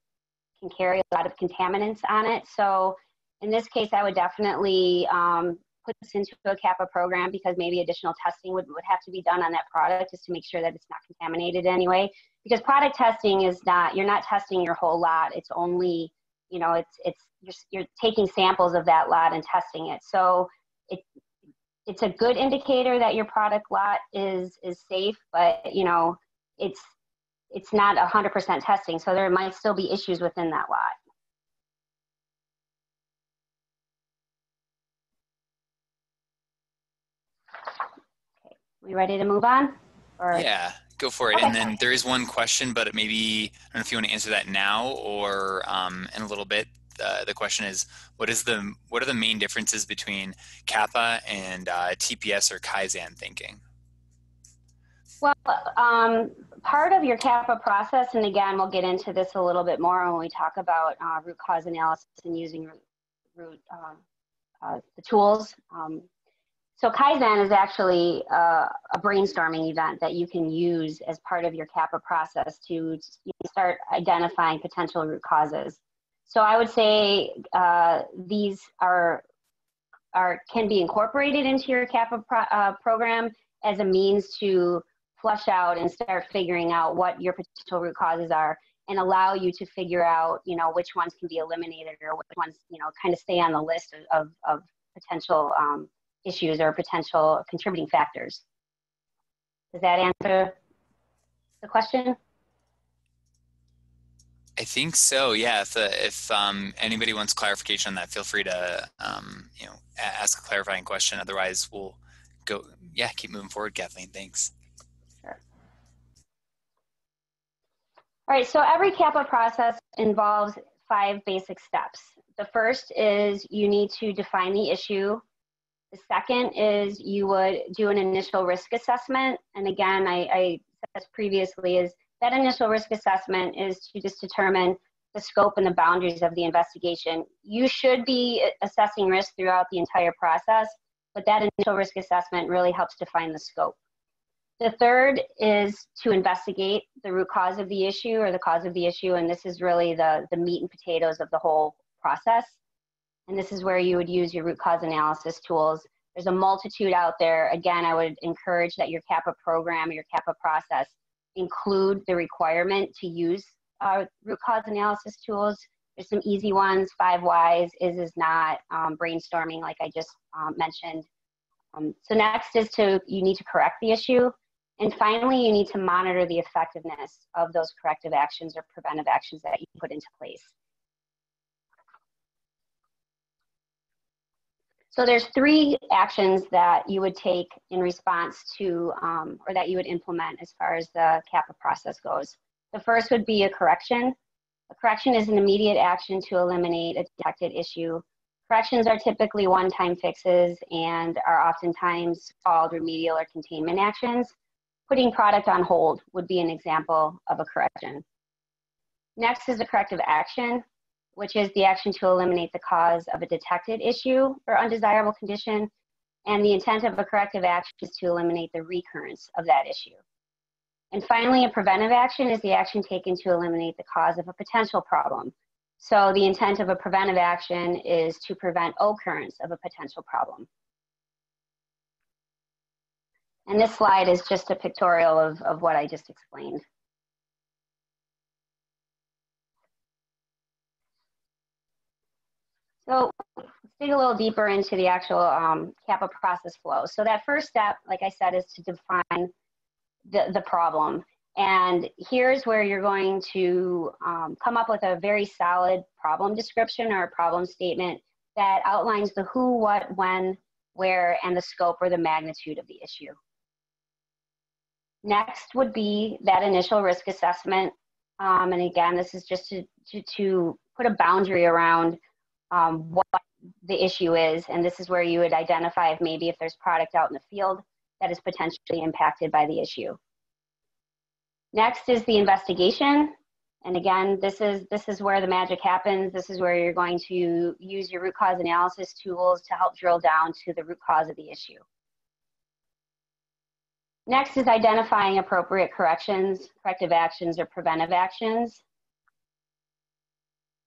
can carry a lot of contaminants on it. So in this case, I would definitely um, put this into a CAPA program because maybe additional testing would, would have to be done on that product just to make sure that it's not contaminated anyway. Because product testing is not, you're not testing your whole lot. It's only, you know, it's, it's, just, you're taking samples of that lot and testing it. So it, it's a good indicator that your product lot is, is safe, but, you know, it's, it's not 100% testing. So there might still be issues within that lot. We ready to move on? Or? Yeah, go for it. Okay. And then there is one question, but maybe I don't know if you want to answer that now or um, in a little bit. Uh, the question is, what is the what are the main differences between CAPA and uh, TPS or Kaizen thinking? Well, um, part of your CAPA process, and again, we'll get into this a little bit more when we talk about uh, root cause analysis and using root, root um, uh, the tools um, so Kaizen is actually uh, a brainstorming event that you can use as part of your CAPA process to start identifying potential root causes. So I would say uh, these are, are can be incorporated into your CAPA pro uh, program as a means to flush out and start figuring out what your potential root causes are and allow you to figure out, you know, which ones can be eliminated or which ones, you know, kind of stay on the list of, of potential um, issues or potential contributing factors. Does that answer the question? I think so. Yeah. If, uh, if um, anybody wants clarification on that, feel free to um, you know ask a clarifying question. Otherwise, we'll go. Yeah, keep moving forward, Kathleen. Thanks. Sure. All right. So every CAPA process involves five basic steps. The first is you need to define the issue the second is you would do an initial risk assessment. And again, I, I said previously, is that initial risk assessment is to just determine the scope and the boundaries of the investigation. You should be assessing risk throughout the entire process, but that initial risk assessment really helps define the scope. The third is to investigate the root cause of the issue or the cause of the issue, and this is really the, the meat and potatoes of the whole process. And this is where you would use your root cause analysis tools. There's a multitude out there. Again, I would encourage that your CAPA program, your CAPA process, include the requirement to use uh, root cause analysis tools. There's some easy ones, five whys, is, is not, um, brainstorming like I just um, mentioned. Um, so next is to, you need to correct the issue. And finally, you need to monitor the effectiveness of those corrective actions or preventive actions that you put into place. So there's three actions that you would take in response to, um, or that you would implement as far as the CAPA process goes. The first would be a correction. A correction is an immediate action to eliminate a detected issue. Corrections are typically one-time fixes and are oftentimes called remedial or containment actions. Putting product on hold would be an example of a correction. Next is a corrective action which is the action to eliminate the cause of a detected issue or undesirable condition. And the intent of a corrective action is to eliminate the recurrence of that issue. And finally, a preventive action is the action taken to eliminate the cause of a potential problem. So the intent of a preventive action is to prevent occurrence of a potential problem. And this slide is just a pictorial of, of what I just explained. So let's dig a little deeper into the actual um, CAPA process flow. So that first step, like I said, is to define the, the problem. And here's where you're going to um, come up with a very solid problem description or a problem statement that outlines the who, what, when, where, and the scope or the magnitude of the issue. Next would be that initial risk assessment. Um, and again, this is just to, to, to put a boundary around um, what the issue is. And this is where you would identify if maybe if there's product out in the field that is potentially impacted by the issue. Next is the investigation. And again, this is, this is where the magic happens. This is where you're going to use your root cause analysis tools to help drill down to the root cause of the issue. Next is identifying appropriate corrections, corrective actions, or preventive actions.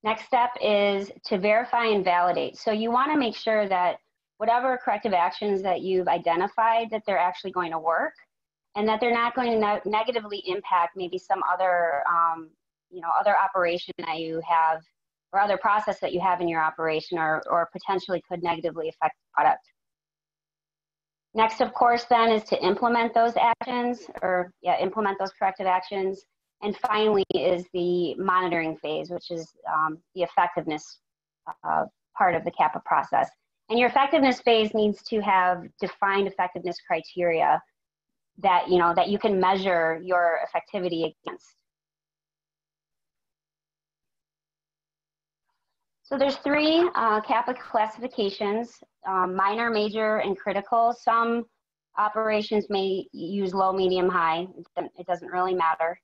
Next step is to verify and validate. So you want to make sure that whatever corrective actions that you've identified that they're actually going to work and that they're not going to ne negatively impact maybe some other um, you know other operation that you have or other process that you have in your operation or, or potentially could negatively affect the product. Next, of course, then is to implement those actions or yeah, implement those corrective actions and finally is the monitoring phase, which is um, the effectiveness uh, part of the CAPA process. And your effectiveness phase needs to have defined effectiveness criteria that you know that you can measure your effectivity against. So there's three uh, CAPA classifications, um, minor, major, and critical. Some operations may use low, medium, high. It doesn't really matter.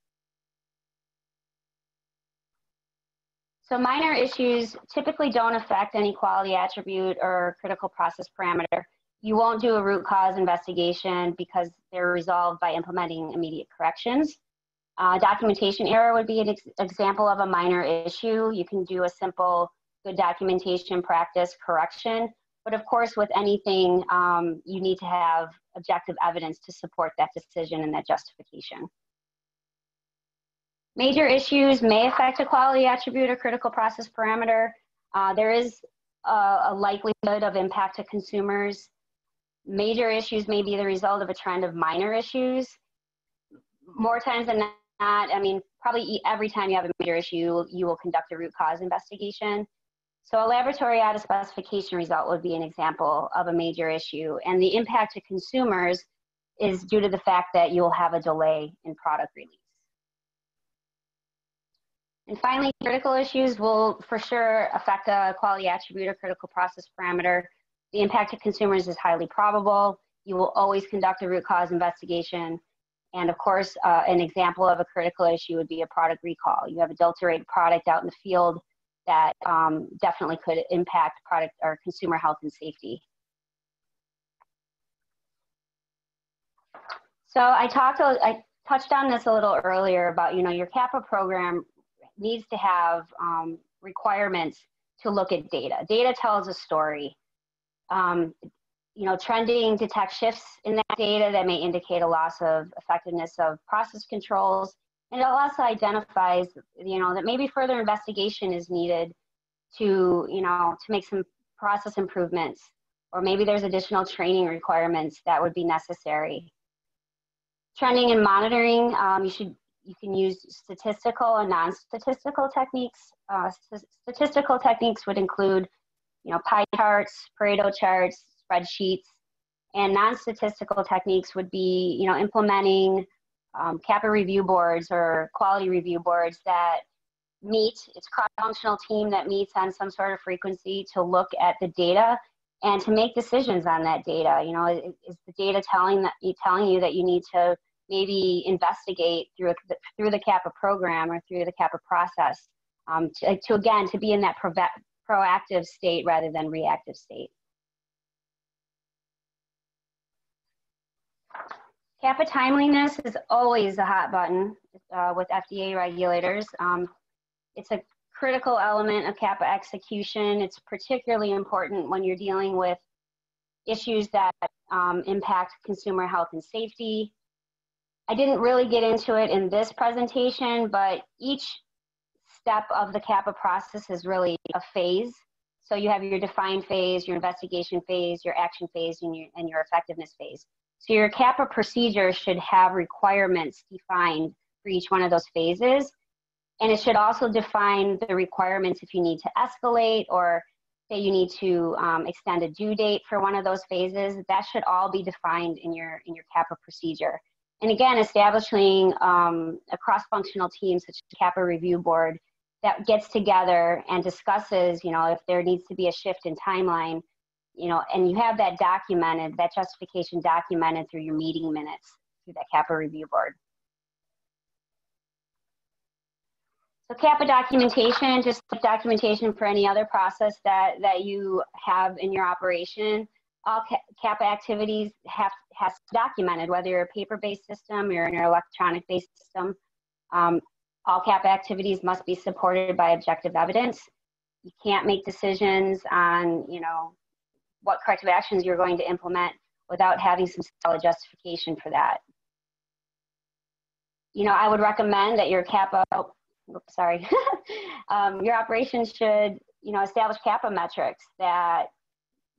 So minor issues typically don't affect any quality attribute or critical process parameter. You won't do a root cause investigation because they're resolved by implementing immediate corrections. Uh, documentation error would be an ex example of a minor issue. You can do a simple good documentation practice correction, but of course with anything, um, you need to have objective evidence to support that decision and that justification. Major issues may affect a quality attribute or critical process parameter. Uh, there is a, a, likelihood of impact to consumers. Major issues may be the result of a trend of minor issues. More times than not, I mean, probably every time you have a major issue, you will conduct a root cause investigation. So a laboratory out of specification result would be an example of a major issue. And the impact to consumers is due to the fact that you'll have a delay in product release. And finally, critical issues will for sure affect a quality attribute or critical process parameter. The impact to consumers is highly probable. You will always conduct a root cause investigation. And of course, uh, an example of a critical issue would be a product recall. You have adulterated product out in the field that um, definitely could impact product or consumer health and safety. So I talked, I touched on this a little earlier about, you know, your CAPA program needs to have um, requirements to look at data. Data tells a story. Um, you know, trending detects shifts in that data that may indicate a loss of effectiveness of process controls. And it also identifies, you know, that maybe further investigation is needed to, you know, to make some process improvements, or maybe there's additional training requirements that would be necessary. Trending and monitoring, um, you should you can use statistical and non-statistical techniques. Uh, st statistical techniques would include, you know, pie charts, Pareto charts, spreadsheets, and non-statistical techniques would be, you know, implementing um, CAPA review boards or quality review boards that meet, it's cross-functional team that meets on some sort of frequency to look at the data and to make decisions on that data. You know, is, is the data telling that telling you that you need to maybe investigate through, a, through the CAPA program or through the CAPA process um, to, to, again, to be in that proactive state rather than reactive state. CAPA timeliness is always a hot button uh, with FDA regulators. Um, it's a critical element of CAPA execution. It's particularly important when you're dealing with issues that um, impact consumer health and safety. I didn't really get into it in this presentation, but each step of the CAPA process is really a phase. So you have your define phase, your investigation phase, your action phase, and your, and your effectiveness phase. So your CAPA procedure should have requirements defined for each one of those phases. And it should also define the requirements if you need to escalate or say you need to um, extend a due date for one of those phases. That should all be defined in your, in your CAPA procedure. And again, establishing um, a cross-functional team such as the CAPA review board that gets together and discusses, you know, if there needs to be a shift in timeline, you know, and you have that documented, that justification documented through your meeting minutes through that CAPA review board. So CAPA documentation, just documentation for any other process that, that you have in your operation. All CAPA activities have has documented, whether you're a paper-based system or an electronic-based system. Um, all CAPA activities must be supported by objective evidence. You can't make decisions on, you know, what corrective actions you're going to implement without having some solid justification for that. You know, I would recommend that your CAPA, oh, sorry, um, your operations should, you know, establish CAPA metrics that,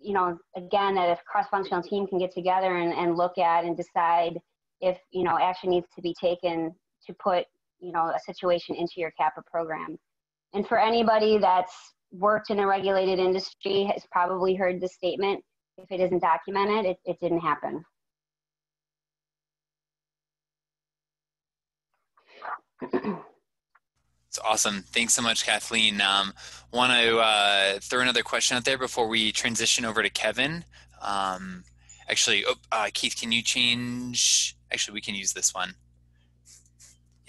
you know, again, that if cross-functional team can get together and, and look at and decide if, you know, action needs to be taken to put you know, a situation into your CAPA program. And for anybody that's worked in a regulated industry has probably heard the statement, if it isn't documented, it, it didn't happen. It's awesome. Thanks so much, Kathleen. Um, Want to uh, throw another question out there before we transition over to Kevin. Um, actually, oh, uh, Keith, can you change? Actually, we can use this one.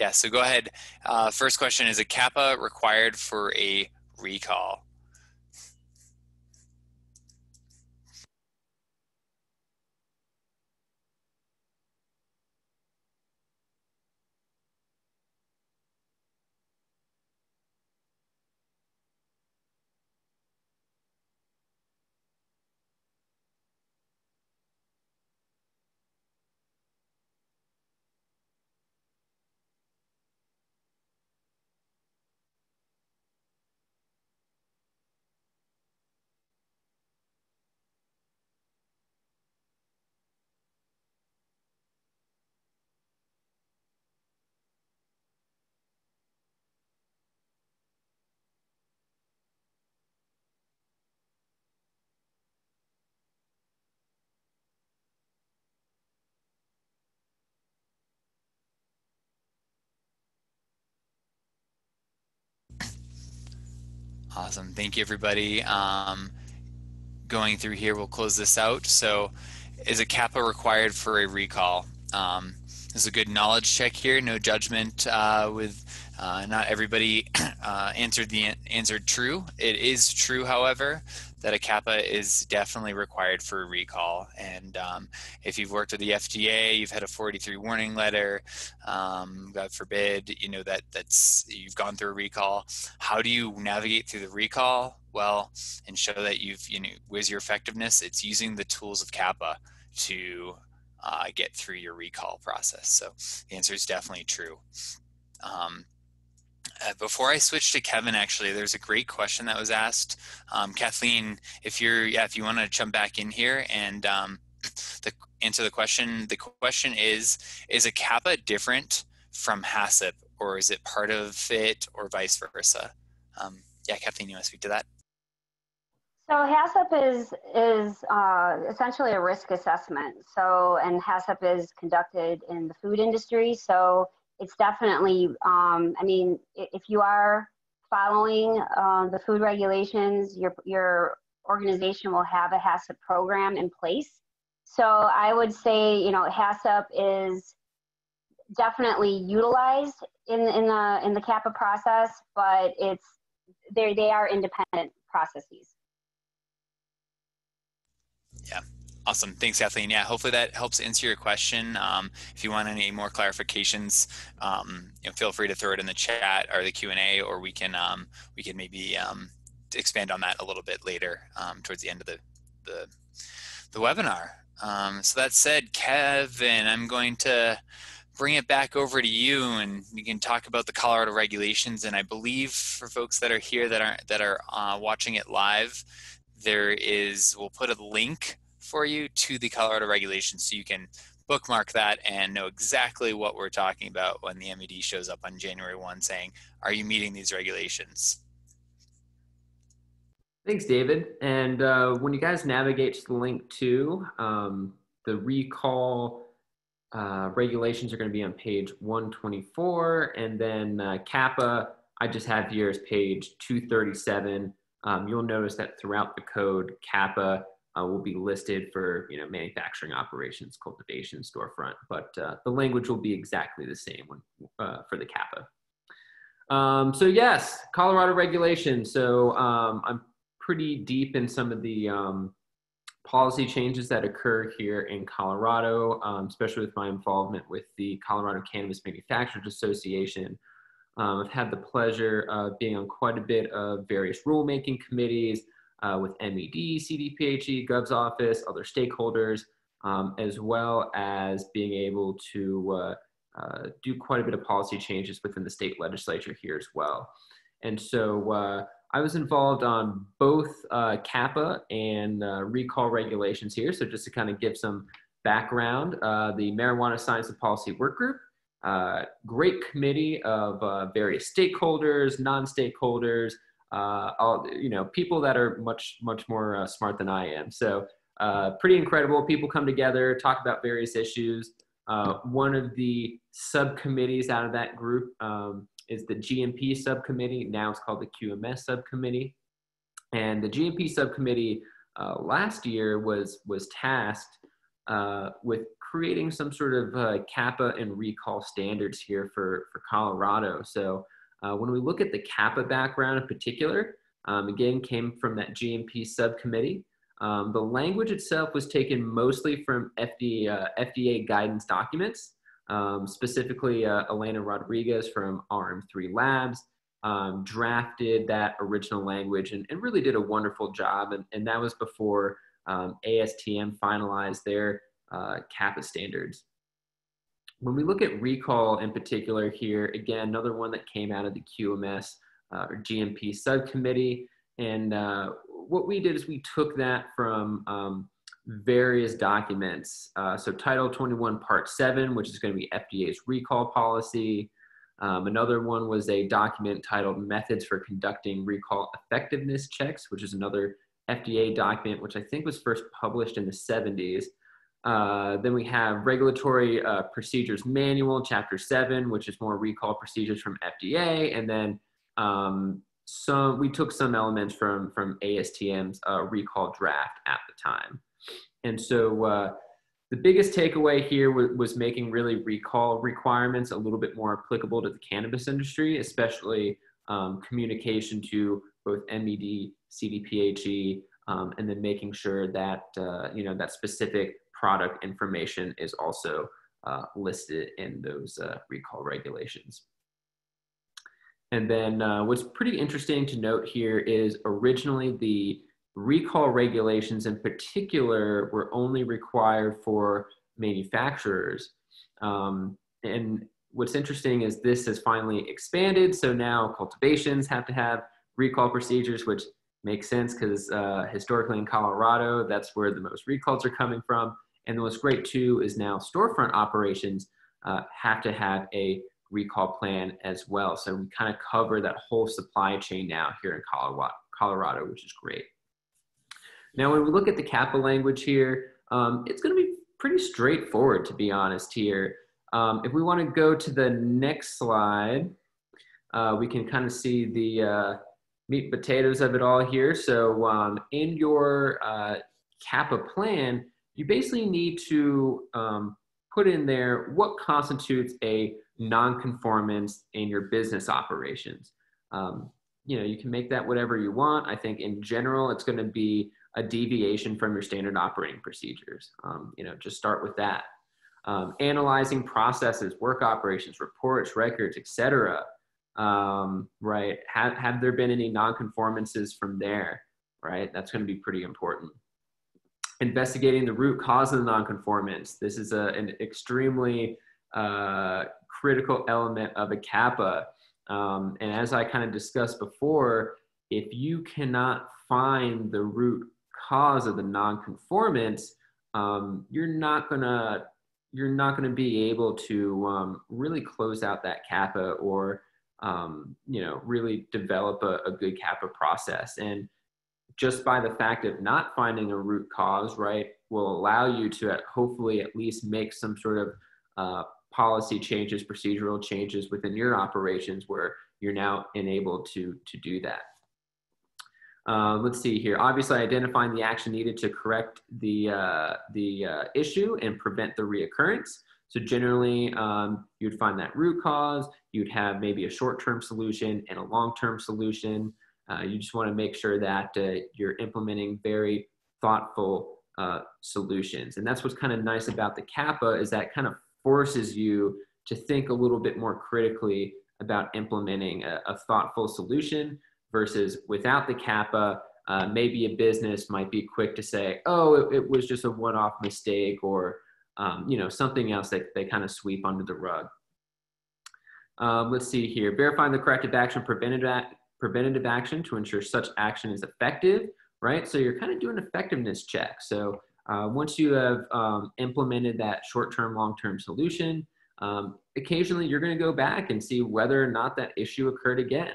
Yeah, so go ahead. Uh, first question Is a CAPA required for a recall? Awesome. Thank you, everybody. Um, going through here, we'll close this out. So is a CAPA required for a recall? Um, this is a good knowledge check here. No judgment uh, with uh, not everybody uh, answered the answered true. It is true, however, that a CAPA is definitely required for a recall. And um, if you've worked with the FDA, you've had a 43 warning letter, um, God forbid, you know that that's you've gone through a recall. How do you navigate through the recall? Well, and show that you've you know where's your effectiveness? It's using the tools of CAPA to uh, get through your recall process. So the answer is definitely true. Um, uh, before I switch to Kevin, actually, there's a great question that was asked. Um, Kathleen, if you're, yeah, if you want to jump back in here and um, the, answer the question, the question is, is a CAPA different from HACCP or is it part of it or vice versa? Um, yeah, Kathleen, you want to speak to that? So HACCP is is uh, essentially a risk assessment. So and HACCP is conducted in the food industry. So it's definitely, um, I mean, if you are following uh, the food regulations, your, your organization will have a HACCP program in place. So I would say, you know, HACCP is definitely utilized in, in the in the CAPA process, but it's they they are independent processes. Yeah, Awesome. Thanks, Kathleen. Yeah, hopefully that helps answer your question. Um, if you want any more clarifications, um, you know, feel free to throw it in the chat or the Q&A, or we can um, we can maybe um, expand on that a little bit later um, towards the end of the the, the webinar. Um, so that said, Kevin, I'm going to bring it back over to you and you can talk about the Colorado regulations. And I believe for folks that are here that aren't that are uh, watching it live, there is, we'll put a link for you to the Colorado regulations so you can bookmark that and know exactly what we're talking about when the MED shows up on January 1 saying, are you meeting these regulations? Thanks, David. And uh, when you guys navigate to the link to um, the recall uh, regulations are going to be on page 124. And then uh, CAPA, I just have here is page 237. Um, you'll notice that throughout the code, CAPA uh, will be listed for you know manufacturing operations, cultivation, storefront, but uh, the language will be exactly the same when, uh, for the CAPA. Um, so yes, Colorado regulation. So um, I'm pretty deep in some of the um, policy changes that occur here in Colorado, um, especially with my involvement with the Colorado Cannabis Manufacturers Association. Um, I've had the pleasure of being on quite a bit of various rulemaking committees, uh, with MED, CDPHE, Gov's office, other stakeholders, um, as well as being able to uh, uh, do quite a bit of policy changes within the state legislature here as well. And so uh, I was involved on both uh, and uh, recall regulations here. So just to kind of give some background, the Marijuana Science and Policy Work Group uh, great committee of uh, various stakeholders, non-stakeholders, uh, all, you know, people that are much, much more uh, smart than I am. So uh, pretty incredible. People come together, talk about various issues. Uh, one of the subcommittees out of that group um, is the GMP subcommittee. Now it's called the QMS subcommittee. And the GMP subcommittee uh, last year was, was tasked uh, with creating some sort of uh, and recall standards here for, for Colorado. So uh, when we look at the CAPA background in particular, um, again, came from that GMP subcommittee. Um, the language itself was taken mostly from FDA, uh, FDA guidance documents, um, specifically uh, Elena Rodriguez from RM3 Labs um, drafted that original language and, and, really did a wonderful job. And, and that was before um, ASTM finalized their uh, CAPA standards. When we look at recall in particular here, again, another one that came out of the QMS uh, or GMP subcommittee. And uh, what we did is we took that from um, various documents. Uh, so Title 21 Part 7, which is going to be FDA's recall policy. Um, another one was a document titled Methods for Conducting Recall Effectiveness Checks, which is another FDA document, which I think was first published in the 70s. Uh, then we have regulatory uh, procedures manual, chapter seven, which is more recall procedures from FDA, and then um, some we took some elements from from ASTM's uh, recall draft at the time. And so uh, the biggest takeaway here was, was making really recall requirements a little bit more applicable to the cannabis industry, especially um, communication to both MED, CDPHE, um, and then making sure that uh, you know that specific product information is also uh, listed in those uh, recall regulations. And then uh, what's pretty interesting to note here is originally the recall regulations in particular were only required for manufacturers. Um, and what's interesting is this has finally expanded. So now cultivations have to have recall procedures, which makes sense because uh, historically in Colorado, that's where the most recalls are coming from. And what's great too is now storefront operations uh, have to have a recall plan as well. So we kind of cover that whole supply chain now here in Colorado, which is great. Now, when we look at the CAPA language here, um, it's going to be pretty straightforward, to be honest here. Um, if we want to go to the next slide, uh, we can kind of see the uh, meat potatoes of it all here. So um, in your uh, CAPA plan, you basically need to um, put in there what constitutes a nonconformance in your business operations. Um, you know, you can make that whatever you want. I think in general, it's going to be a deviation from your standard operating procedures. Um, you know, just start with that. Um, analyzing processes, work operations, reports, records, etc. Um, right? Have have there been any nonconformances from there? Right? That's going to be pretty important. Investigating the root cause of the nonconformance. This is a, an extremely uh, critical element of a CAPA. Um, and as I kind of discussed before, if you cannot find the root cause of the nonconformance, um, you're not gonna you're not gonna be able to um, really close out that CAPA or um, you know really develop a, a good CAPA process. And just by the fact of not finding a root cause, right, will allow you to hopefully at least make some sort of uh, policy changes, procedural changes within your operations where you're now enabled to, to do that. Uh, let's see here. Obviously, identifying the action needed to correct the, uh, the uh, issue and prevent the reoccurrence. So generally, um, you'd find that root cause. You'd have maybe a short-term solution and a long-term solution. Uh, you just want to make sure that uh, you're implementing very thoughtful uh, solutions. And that's what's kind of nice about the CAPA is that kind of forces you to think a little bit more critically about implementing a, a thoughtful solution versus without the CAPA, uh, maybe a business might be quick to say, oh, it, it was just a one-off mistake or um, you know something else that they kind of sweep under the rug. Um, let's see here. Verifying the corrective action, preventative, preventative action to ensure such action is effective, right? So you're kind of doing effectiveness check. So uh, once you have um, implemented that short-term, long-term solution, um, occasionally you're going to go back and see whether or not that issue occurred again.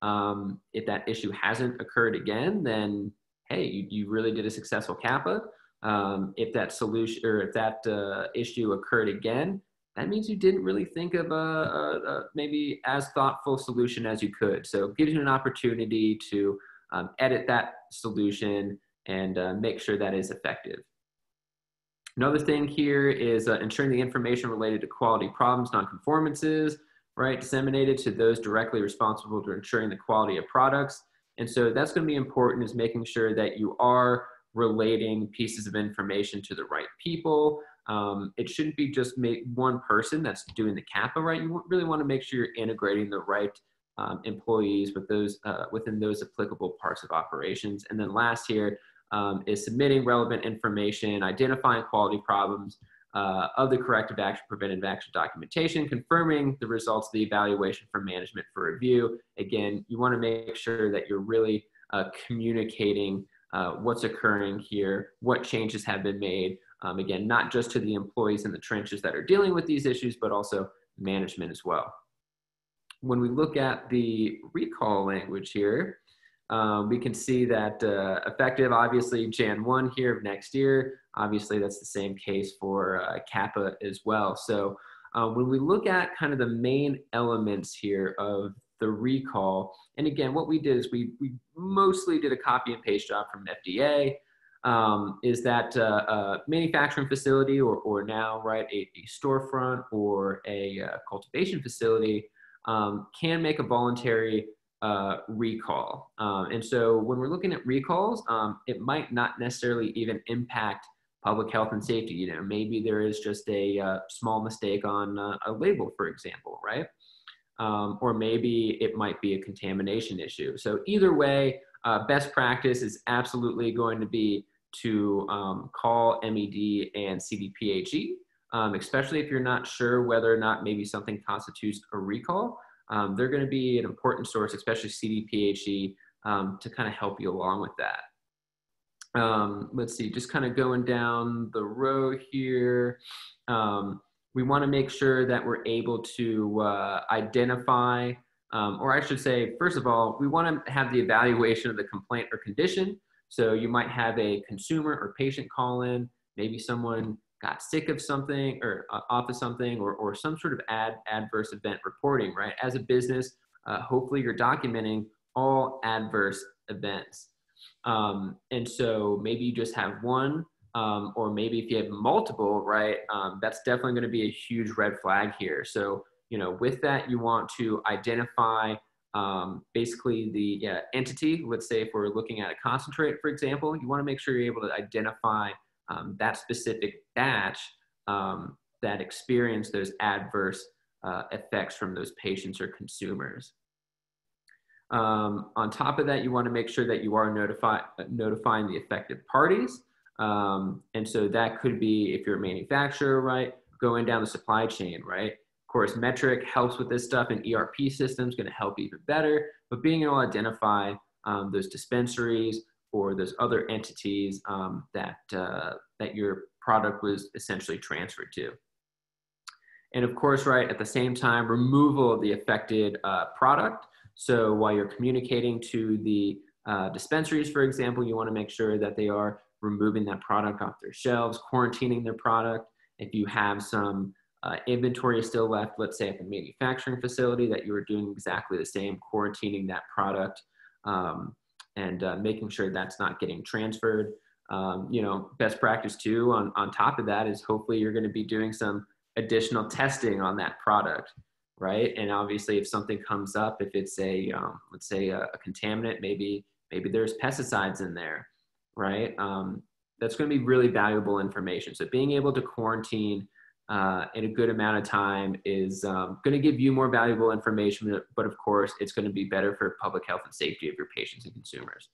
Um, if that issue hasn't occurred again, then hey, you, you really did a successful CAPA. Um, if that solution or if that uh, issue occurred again, that means you didn't really think of a, a, a, maybe as thoughtful solution as you could. So it gives you an opportunity to um, edit that solution and uh, make sure that is effective. Another thing here is uh, ensuring the information related to quality problems, nonconformances, right, disseminated to those directly responsible for ensuring the quality of products. And so that's going to be important is making sure that you are relating pieces of information to the right people. Um, it shouldn't be just make one person that's doing the CAPA, right? You really want to make sure you're integrating the right um, employees with those uh, within those applicable parts of operations. And then last here, um, is submitting relevant information, identifying quality problems uh, of the corrective action, preventive action documentation, confirming the results of the evaluation for management for review. Again, you want to make sure that you're really uh, communicating uh, what's occurring here, what changes have been made. Um, again, not just to the employees in the trenches that are dealing with these issues, but also management as well. When we look at the recall language here, um, we can see that uh, effective, obviously, Jan 1 here of next year. Obviously, that's the same case for uh, CAPA as well. So uh, when we look at kind of the main elements here of the recall, and again, what we did is we, we mostly did a copy and paste job from FDA, um, is that uh, a manufacturing facility or, or now, right, a, a storefront or a uh, cultivation facility um, can make a voluntary uh, recall. Um, and so when we're looking at recalls, um, it might not necessarily even impact public health and safety. You know, maybe there is just a uh, small mistake on uh, a label, for example, right? Um, or maybe it might be a contamination issue. So either way, best practice is absolutely going to be to um, call MED and CDPHE, um, especially if you're not sure whether or not maybe something constitutes a recall um, they're going to be an important source, especially CDPHE, um, to kind of help you along with that. Um, let's see, just kind of going down the row here. Um, we want to make sure that we're able to uh, identify, or I should say, first of all, we want to have the evaluation of the complaint or condition. So you might have a consumer or patient call in, maybe someone got sick of something or uh, off of something or, or some sort of ad, adverse event reporting, right? As a business, uh, hopefully you're documenting all adverse events. Um, and so maybe you just have one, um, or maybe if you have multiple, right, um, that's definitely going to be a huge red flag here. So, you know, with that, you want to identify um, basically the uh, entity. Let's say if we're looking at a concentrate, for example, you want to make sure you're able to identify um, that specific batch um, that experience those adverse uh, effects from those patients or consumers. Um, on top of that, you want to make sure that you are notify, notifying the affected parties. Um, and so that could be if you're a manufacturer, right? Going down the supply chain, right? Course, Metrc helps with this stuff, and ERP systems going to help even better. But being able to identify um, those dispensaries or those other entities um, that uh, that your product was essentially transferred to. And of course, right at the same time, removal of the affected uh, product. So while you're communicating to the uh, dispensaries, for example, you want to make sure that they are removing that product off their shelves, quarantining their product. If you have some uh, inventory is still left, let's say at the manufacturing facility, that you are doing exactly the same, quarantining that product um, and uh, making sure that's not getting transferred. Um, you know, best practice too on, on top of that is hopefully you're going to be doing some additional testing on that product, right? And obviously, if something comes up, if it's a um, let's say a, a, contaminant, maybe maybe there's pesticides in there, right? Um, that's going to be really valuable information. So being able to quarantine uh, in a good amount of time is um, going to give you more valuable information, but of course, it's going to be better for public health and safety of your patients and consumers.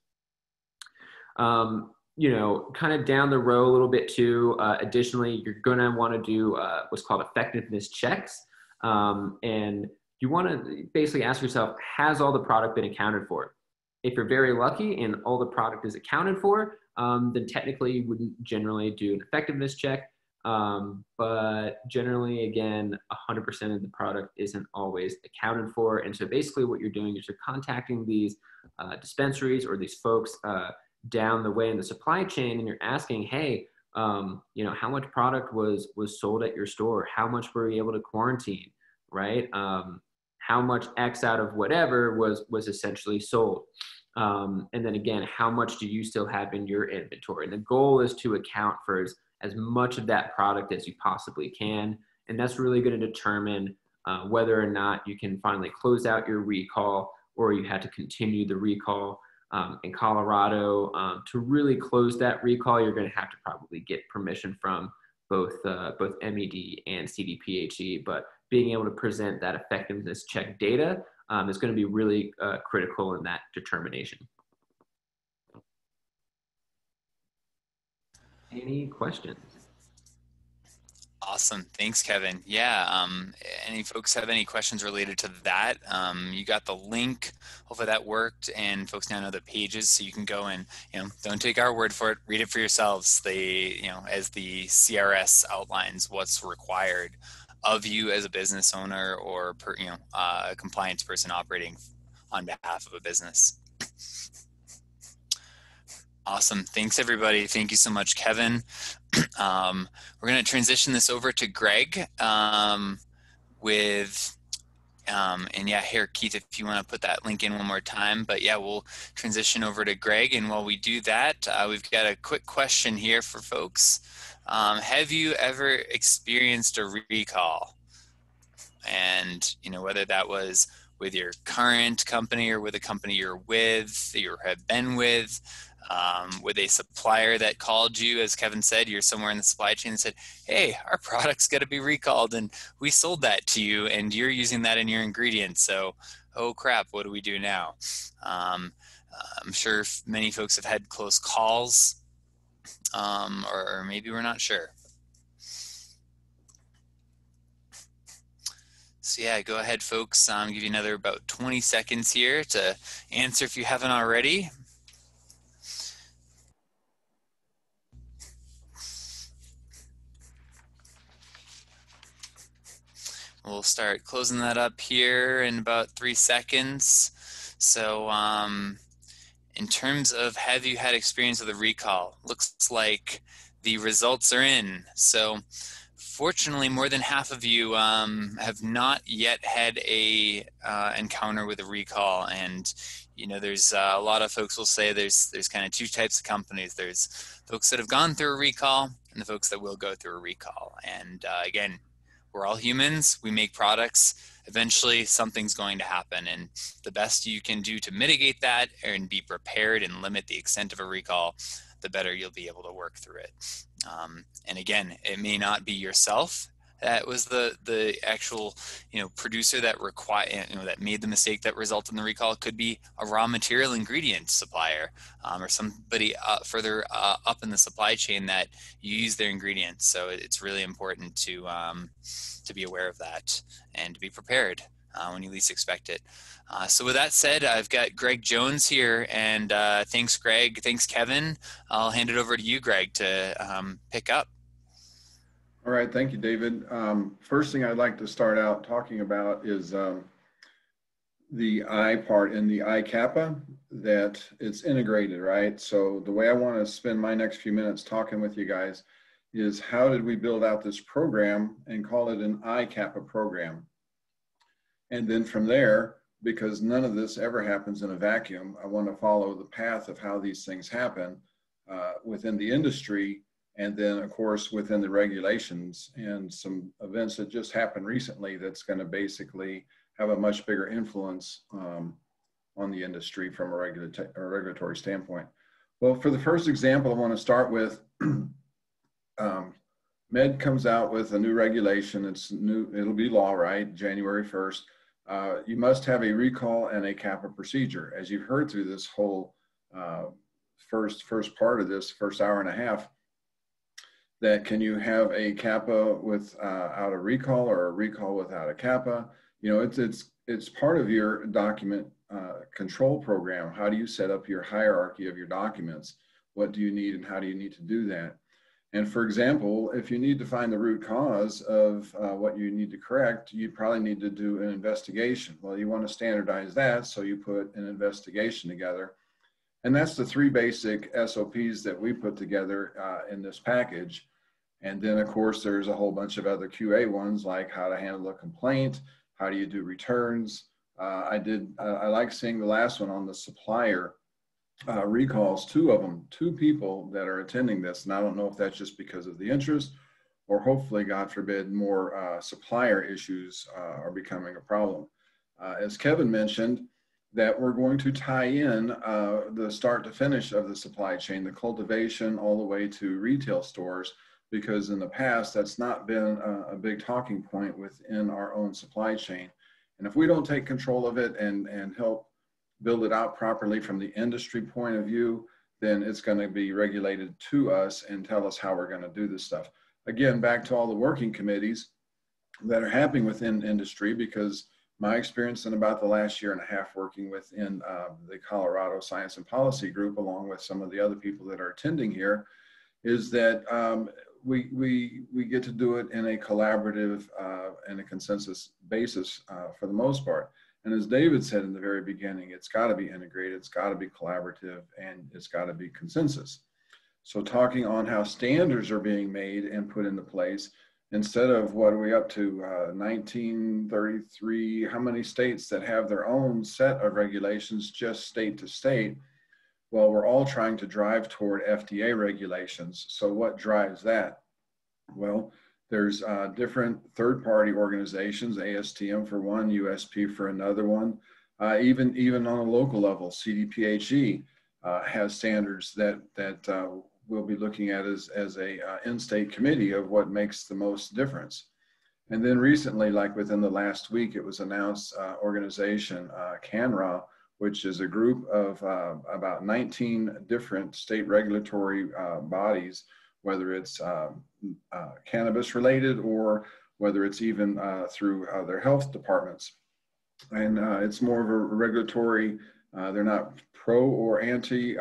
Um, you know, kind of down the road a little bit too. Uh, additionally, you're going to want to do uh, what's called effectiveness checks. Um, and you want to basically ask yourself, has all the product been accounted for? If you're very lucky and all the product is accounted for, um, then technically you wouldn't generally do an effectiveness check. Um, but generally, again, 100% of the product isn't always accounted for. And so basically, what you're doing is you're contacting these uh, dispensaries or these folks uh, down the way in the supply chain and you're asking hey um, you know how much product was was sold at your store? How much were you able to quarantine? Right? Um, how much x out of whatever was was essentially sold. Um, and then again how much do you still have in your inventory? And the goal is to account for as, as much of that product as you possibly can and that's really going to determine uh, whether or not you can finally close out your recall or you had to continue the recall um, in Colorado. Um, to really close that recall, you're going to have to probably get permission from both uh, both MED and CDPHE. But being able to present that effectiveness check data um, is going to be really uh, critical in that determination. Any questions? Awesome. Thanks, Kevin. Yeah. Um, any folks have any questions related to that? Um, you got the link. Hopefully that worked, and folks now know the pages, so you can go and you know don't take our word for it. Read it for yourselves. They you know as the CRS outlines what's required of you as a business owner or per, you know uh, a compliance person operating on behalf of a business. Awesome. Thanks, everybody. Thank you so much, Kevin. Um, we're going to transition this over to Greg um, with, um, and yeah, here, Keith, if you want to put that link in one more time. But yeah, we'll transition over to Greg. And while we do that, uh, we've got a quick question here for folks. Um, have you ever experienced a recall? And, you know, whether that was with your current company or with a company you're with, or have been with, um, with a supplier that called you, as Kevin said, you're somewhere in the supply chain and said, "Hey, our product's got to be recalled, and we sold that to you, and you're using that in your ingredients. So, oh crap, what do we do now?" Um, I'm sure many folks have had close calls, um, or, or maybe we're not sure. So yeah, go ahead, folks. Give you another about 20 seconds here to answer if you haven't already. We'll start closing that up here in about three seconds. So um, in terms of have you had experience with a recall, looks like the results are in. So fortunately, more than half of you um, have not yet had a uh, encounter with a recall. And you know, there's uh, a lot of folks will say there's there's kind of two types of companies. There's folks that have gone through a recall and the folks that will go through a recall. And uh, again, we're all humans. We make products. Eventually something's going to happen. And the best you can do to mitigate that and be prepared and limit the extent of a recall the better you'll be able to work through it. Um, and again it may not be yourself that was the the actual you know producer that require you know that made the mistake that resulted in the recall. Could be a raw material ingredient supplier um, or somebody uh, further uh, up in the supply chain that use their ingredients. So it's really important to um, to be aware of that and to be prepared uh, when you least expect it. Uh, so with that said, I've got Greg Jones here, and uh, thanks, Greg. Thanks, Kevin. I'll hand it over to you, Greg, to um, pick up. All right, thank you, David. Um, first thing I'd like to start out talking about is um, the I part in the iCAPA, that it's integrated, right? So the way I want to spend my next few minutes talking with you guys is how did we build out this program and call it an iCAPA program? And then from there, because none of this ever happens in a vacuum, I want to follow the path of how these things happen uh, within the industry and then of course within the regulations and some events that just happened recently that's going to basically have a much bigger influence um, on the industry from a, a regulatory standpoint. Well, for the first example, I want to start with um, MED comes out with a new regulation. It's new. It'll be law, right? January 1st uh, you must have a recall and a CAPA procedure. As you've heard through this whole uh, first first part of this first hour and a half, that can you have a CAPA without uh, a recall or a recall without a CAPA? You know, it's it's it's part of your document uh, control program. How do you set up your hierarchy of your documents? What do you need and how do you need to do that? And for example, if you need to find the root cause of uh, what you need to correct, you probably need to do an investigation. Well, you want to standardize that, so you put an investigation together. And that's the three basic SOPs that we put together uh, in this package. And then, of course, there's a whole bunch of other QA ones like how to handle a complaint, how do you do returns. Uh, I did, I like seeing the last one on the supplier uh, recalls, two of them, two people that are attending this. And I don't know if that's just because of the interest or hopefully, God forbid, more uh, supplier issues uh, are becoming a problem. Uh, as Kevin mentioned, that we're going to tie in uh, the start to finish of the supply chain, the cultivation all the way to retail stores, because in the past, that's not been a, a big talking point within our own supply chain. And if we don't take control of it and, and help build it out properly from the industry point of view, then it's going to be regulated to us and tell us how we're going to do this stuff. Again, back to all the working committees that are happening within industry, because my experience in about the last year and a half working within uh, the Colorado Science and Policy Group, along with some of the other people that are attending here, is that um, we, we, we get to do it in a collaborative uh, and a consensus basis uh, for the most part. And as David said in the very beginning, it's got to be integrated, it's got to be collaborative, and it's got to be consensus. So, talking on how standards are being made and put into place, instead of what are we up to, uh, 1933, how many states that have their own set of regulations just state to state? Well, we're all trying to drive toward FDA regulations. So, what drives that? Well, there's uh, different third-party organizations, ASTM for one, USP for another one. Uh, even even on a local level, CDPHE uh, has standards that that uh, we'll be looking at as as a uh, in-state committee of what makes the most difference. And then recently, like within the last week, it was announced uh, organization CANNRA, which is a group of about 19 different state regulatory bodies whether it's um, uh, cannabis related or whether it's even uh, through uh, their health departments. And uh, it's more of a regulatory, uh, they're not pro or anti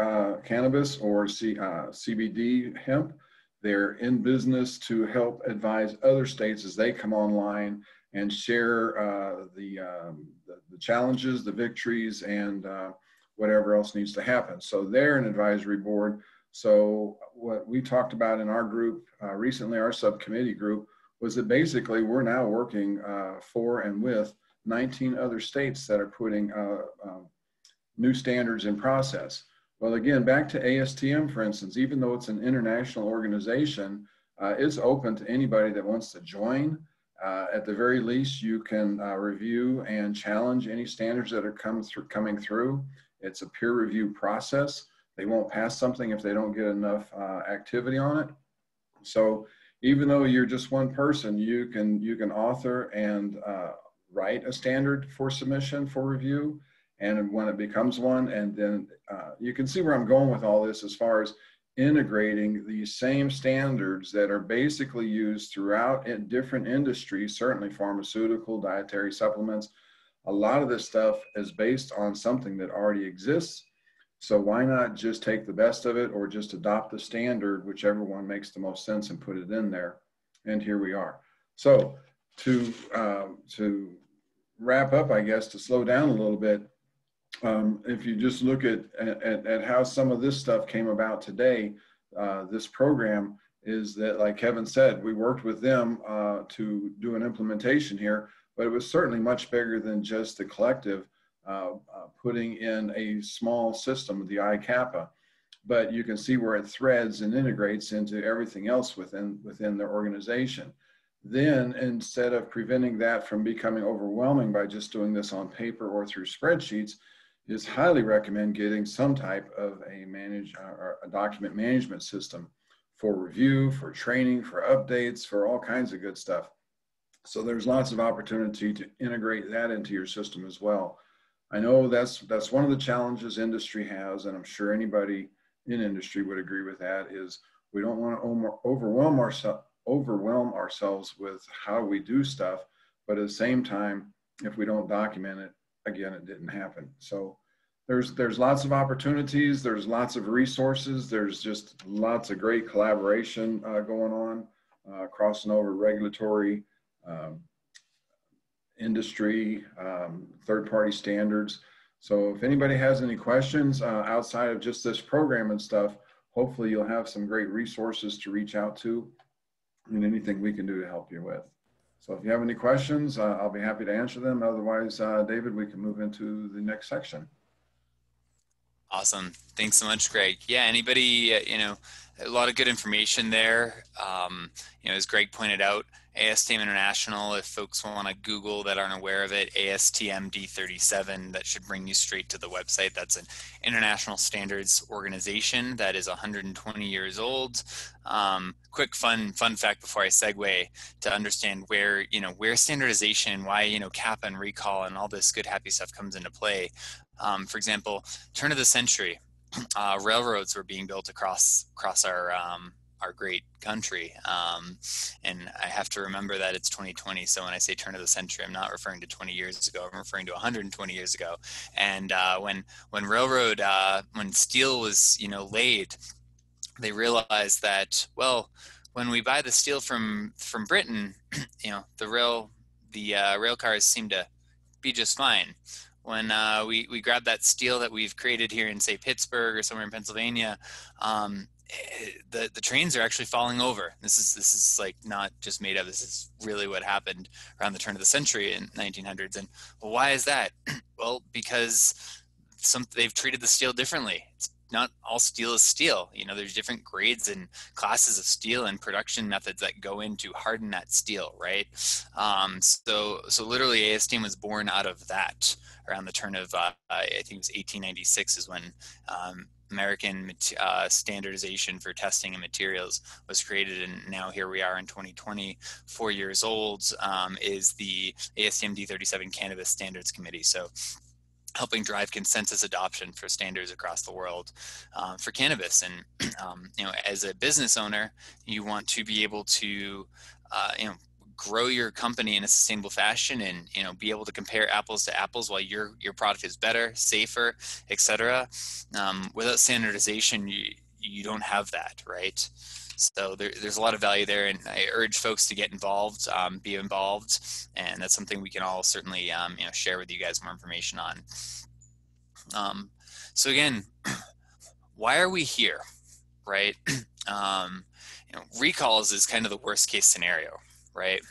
cannabis or C, CBD hemp. They're in business to help advise other states as they come online and share uh, the, um, the, the, challenges, the victories, and uh, whatever else needs to happen. So they're an advisory board so what we talked about in our group uh, recently, our subcommittee group, was that basically we're now working uh, for and with 19 other states that are putting uh, um, new standards in process. Well, again, back to ASTM, for instance, even though it's an international organization, uh, it's open to anybody that wants to join. Uh, at the very least, you can uh, review and challenge any standards that are come through, coming through. It's a peer review process. They won't pass something if they don't get enough uh, activity on it. So even though you're just one person, you can you can author and uh, write a standard for submission for review. And when it becomes one, and then uh, you can see where I'm going with all this as far as integrating these same standards that are basically used throughout in different industries, certainly pharmaceutical, dietary supplements. A lot of this stuff is based on something that already exists. So why not just take the best of it or just adopt the standard, whichever one makes the most sense and put it in there. And here we are. So to, uh, to wrap up, I guess, to slow down a little bit, um, if you just look at, at, at, how some of this stuff came about today, uh, this program is that, like Kevin said, we worked with them uh, to do an implementation here, but it was certainly much bigger than just the collective uh, uh putting in a small system, the iCAPA. But you can see where it threads and integrates into everything else within, within their organization. Then, instead of preventing that from becoming overwhelming by just doing this on paper or through spreadsheets, is highly recommend getting some type of a manage uh, or a document management system for review, for training, for updates, for all kinds of good stuff. So there's lots of opportunity to integrate that into your system as well. I know that's that's one of the challenges industry has, and I'm sure anybody in industry would agree with that. Is we don't want to overwhelm ourselves overwhelm ourselves with how we do stuff, but at the same time, if we don't document it, again, it didn't happen. So there's there's lots of opportunities. There's lots of resources. There's just lots of great collaboration uh, going on, uh, crossing over regulatory, um, industry, um, third-party standards. So if anybody has any questions uh, outside of just this program and stuff, hopefully you'll have some great resources to reach out to and anything we can do to help you with. So if you have any questions, uh, I'll be happy to answer them. Otherwise, uh, David, we can move into the next section. Awesome. Thanks so much, Greg. Yeah, anybody, uh, you know, a lot of good information there. Um, you know, as Greg pointed out, ASTM International, if folks want to Google that aren't aware of it, ASTM D37, that should bring you straight to the website. That's an international standards organization that is 120 years old. Um, quick fun fun fact before I segue to understand where you know where standardization, why you know CAPA and recall and all this good happy stuff comes into play. Um, for example, turn of the century, uh, railroads were being built across across our um, our great country. Um, and I have to remember that it's 2020. So when I say turn of the century, I'm not referring to 20 years ago. I'm referring to 120 years ago. And uh, when when railroad uh, when steel was you know laid, they realized that well, when we buy the steel from from Britain, you know the rail the uh, rail cars seem to be just fine when uh, we, we grab that steel that we've created here in say Pittsburgh or somewhere in Pennsylvania, um, the the trains are actually falling over. This is this is like not just made up. This is really what happened around the turn of the century in 1900s. And well, why is that? well, because some they've treated the steel differently. It's not all steel is steel. You know, there's different grades and classes of steel and production methods that go into harden that steel, right? Um, so so literally, ASTM was born out of that around the turn of uh, I think it was 1896 is when um, American uh, standardization for testing and materials was created, and now here we are in 2020, four years old, um, is the ASTM D37 Cannabis Standards Committee. So helping drive consensus adoption for standards across the world um, for cannabis. And um, you know, as a business owner, you want to be able to uh, you know grow your company in a sustainable fashion and you know be able to compare apples to apples while your your product is better safer etc um, without standardization you you don't have that right? So there, there's a lot of value there and i urge folks to get involved um, be involved and that's something we can all certainly um, you know share with you guys more information on. Um, so again why are we here right? Um, you know recalls is kind of the worst case scenario right?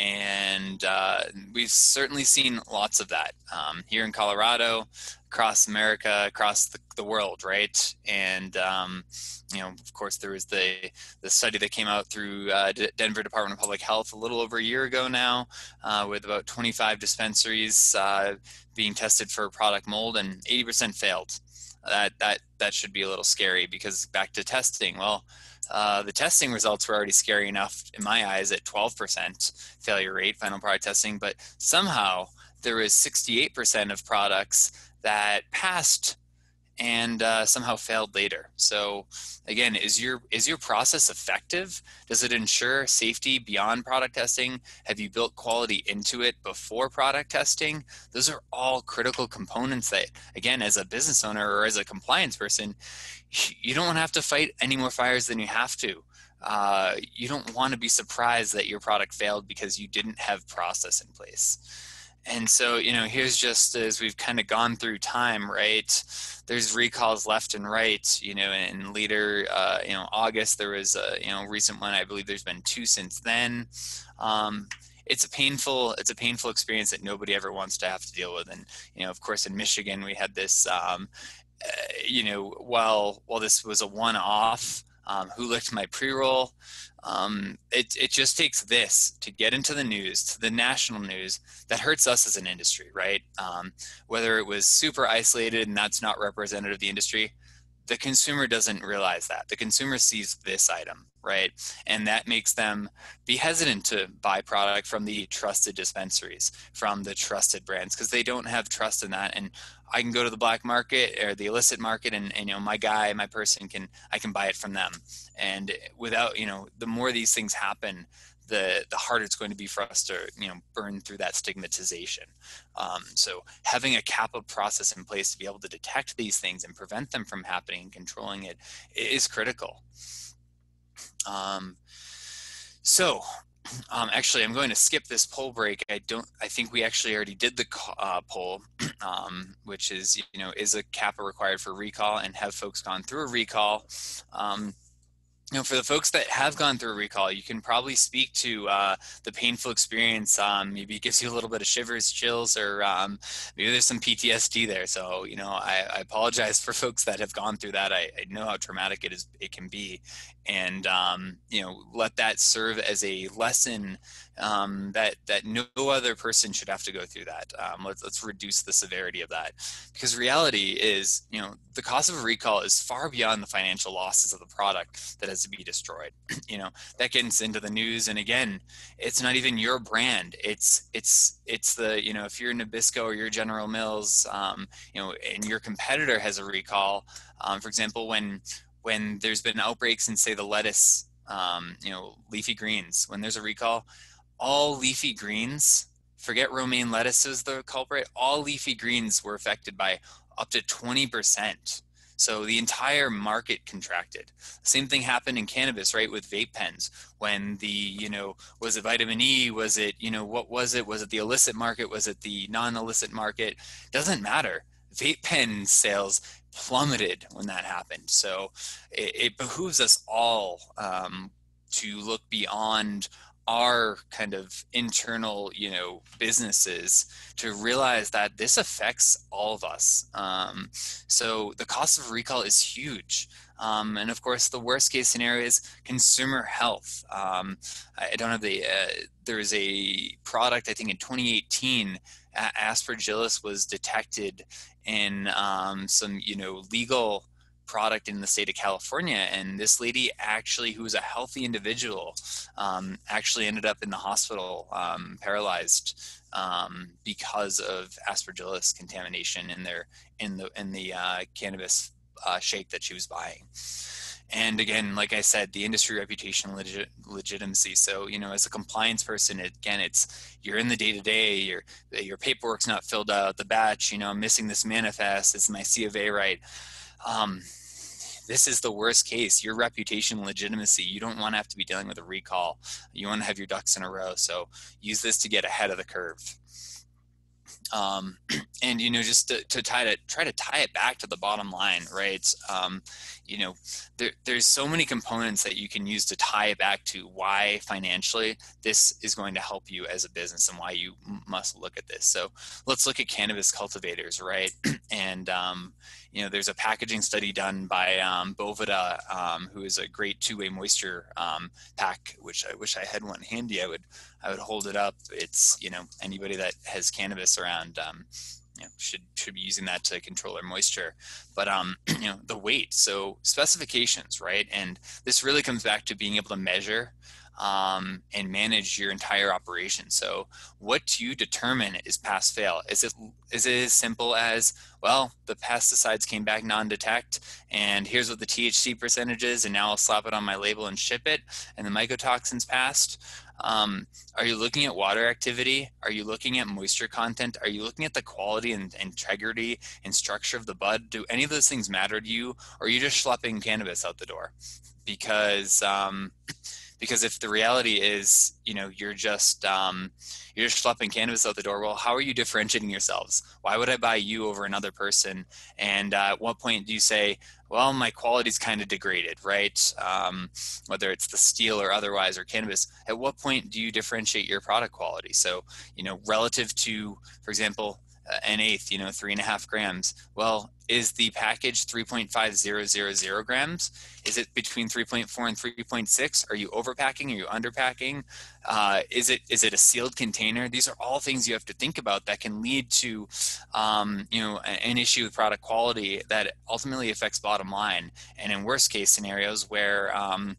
And uh, we've certainly seen lots of that um, here in Colorado, across America, across the, the world, right? And um, you know, of course, there was the the study that came out through uh, D- Denver Department of Public Health a little over a year ago now, uh, with about 25 dispensaries uh, being tested for product mold, and 80% failed. that that that should be a little scary because back to testing. Well, uh, the testing results were already scary enough in my eyes at 12% failure rate final product testing, but somehow there was 68% of products that passed and uh, somehow failed later. So again, is your is your process effective? Does it ensure safety beyond product testing? Have you built quality into it before product testing? Those are all critical components that again as a business owner or as a compliance person, you don't have to fight any more fires than you have to. Uh, you don't want to be surprised that your product failed because you didn't have process in place and so you know here's just as we've kind of gone through time right? There's recalls left and right you know in later uh, you know august there was a you know recent one i believe there's been two since then. Um, it's a painful it's a painful experience that nobody ever wants to have to deal with. And you know of course in michigan we had this um, uh, you know while while this was a one-off um, who licked my pre-roll um, it, it just takes this to get into the news, to the national news, that hurts us as an industry, right? Um, whether it was super isolated and that's not representative of the industry, the consumer doesn't realize that. The consumer sees this item, right? And that makes them be hesitant to buy product from the trusted dispensaries, from the trusted brands, because they don't have trust in that. And I can go to the black market or the illicit market and, and, you know my guy, my person can I can buy it from them. And without, you know, the more these things happen, the the harder it's going to be for us to you know burn through that stigmatization. Um, so having a CAPA process in place to be able to detect these things and prevent them from happening and controlling it is critical. Um, so um, actually, I'm going to skip this poll break. I don't. I think we actually already did the uh, poll, um, which is you know is a CAPA required for recall, and have folks gone through a recall. Um, you know, for the folks that have gone through a recall, you can probably speak to uh, the painful experience. Um, maybe it gives you a little bit of shivers, chills, or um, maybe there's some PTSD there. So, you know, I, I apologize for folks that have gone through that. I, I, know how traumatic it is. It can be, and um, you know, let that serve as a lesson um, that that no other person should have to go through that. Um, let's let's reduce the severity of that, because reality is, you know, the cost of a recall is far beyond the financial losses of the product that has to be destroyed. you know, that gets into the news, and again, it's not even your brand. It's it's it's the you know, if you're Nabisco or you're General Mills, um, you know, and your competitor has a recall. Um, for example, when when there's been outbreaks in say the lettuce um, you know leafy greens when there's a recall all leafy greens, forget romaine lettuce is the culprit, all leafy greens were affected by up to 20%. So the entire market contracted. Same thing happened in cannabis, right? With vape pens. When the, you know, was it vitamin E? Was it, you know, what was it? Was it the illicit market? Was it the non illicit market? Doesn't matter. Vape pen sales plummeted when that happened. So it, it behooves us all um, to look beyond our kind of internal you know businesses to realize that this affects all of us. Um, so the cost of recall is huge. Um, and of course the worst case scenario is consumer health. Um, i don't have the uh, there's a product i think in 2018 aspergillus was detected in um, some you know legal product in the state of California. And this lady actually, who was a healthy individual, um, actually ended up in the hospital um, paralyzed um, because of aspergillus contamination in their in the in the uh, cannabis uh, shake that she was buying. And again, like I said, the industry reputation legit, legitimacy. So, you know, as a compliance person, again, it's you're in the day to day. Your your paperwork's not filled out. The batch, you know, I'm missing this manifest. Is my C of A right? Um, this is the worst case your reputation legitimacy you don't want to have to be dealing with a recall you want to have your ducks in a row so use this to get ahead of the curve um, and you know just to, to try to try to tie it back to the bottom line right um, you know there, there's so many components that you can use to tie it back to why financially this is going to help you as a business and why you must look at this. So let's look at cannabis cultivators right? And um, you know there's a packaging study done by um, Boveda um, who is a great two-way moisture um, pack which i wish i had one handy. I would i would hold it up. It's you know anybody that has cannabis around um, you know, should should be using that to control their moisture. But um, you know, the weight, so specifications, right? And this really comes back to being able to measure um, and manage your entire operation. So, what do you determine is pass fail? Is it is it as simple as well, the pesticides came back non-detect, and here's what the THC percentage is, and now I'll slap it on my label and ship it, and the mycotoxins passed? Um, are you looking at water activity? Are you looking at moisture content? Are you looking at the quality and integrity and structure of the bud? Do any of those things matter to you, or are you just schlepping cannabis out the door? Because um, because if the reality is you know you're just um, you're just schlepping cannabis out the door well how are you differentiating yourselves why would i buy you over another person and uh, at what point do you say well my quality's kind of degraded right? Um, whether it's the steel or otherwise or cannabis at what point do you differentiate your product quality? So you know relative to for example an eighth, you know, three and a half grams. Well, is the package 3.5000 grams? Is it between 3.4 and 3.6? Are you overpacking? Are you underpacking? Uh, is it is it a sealed container? These are all things you have to think about that can lead to, um, you know, an issue with product quality that ultimately affects bottom line. And in worst case scenarios where um,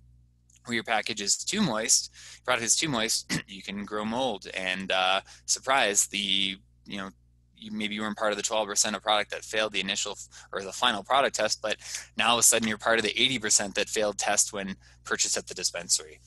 where your package is too moist, product is too moist, you can grow mold. And uh, surprise, the you know you maybe you weren't part of the 12% of product that failed the initial or the final product test, but now all of a sudden you're part of the 80% that failed test when purchased at the dispensary.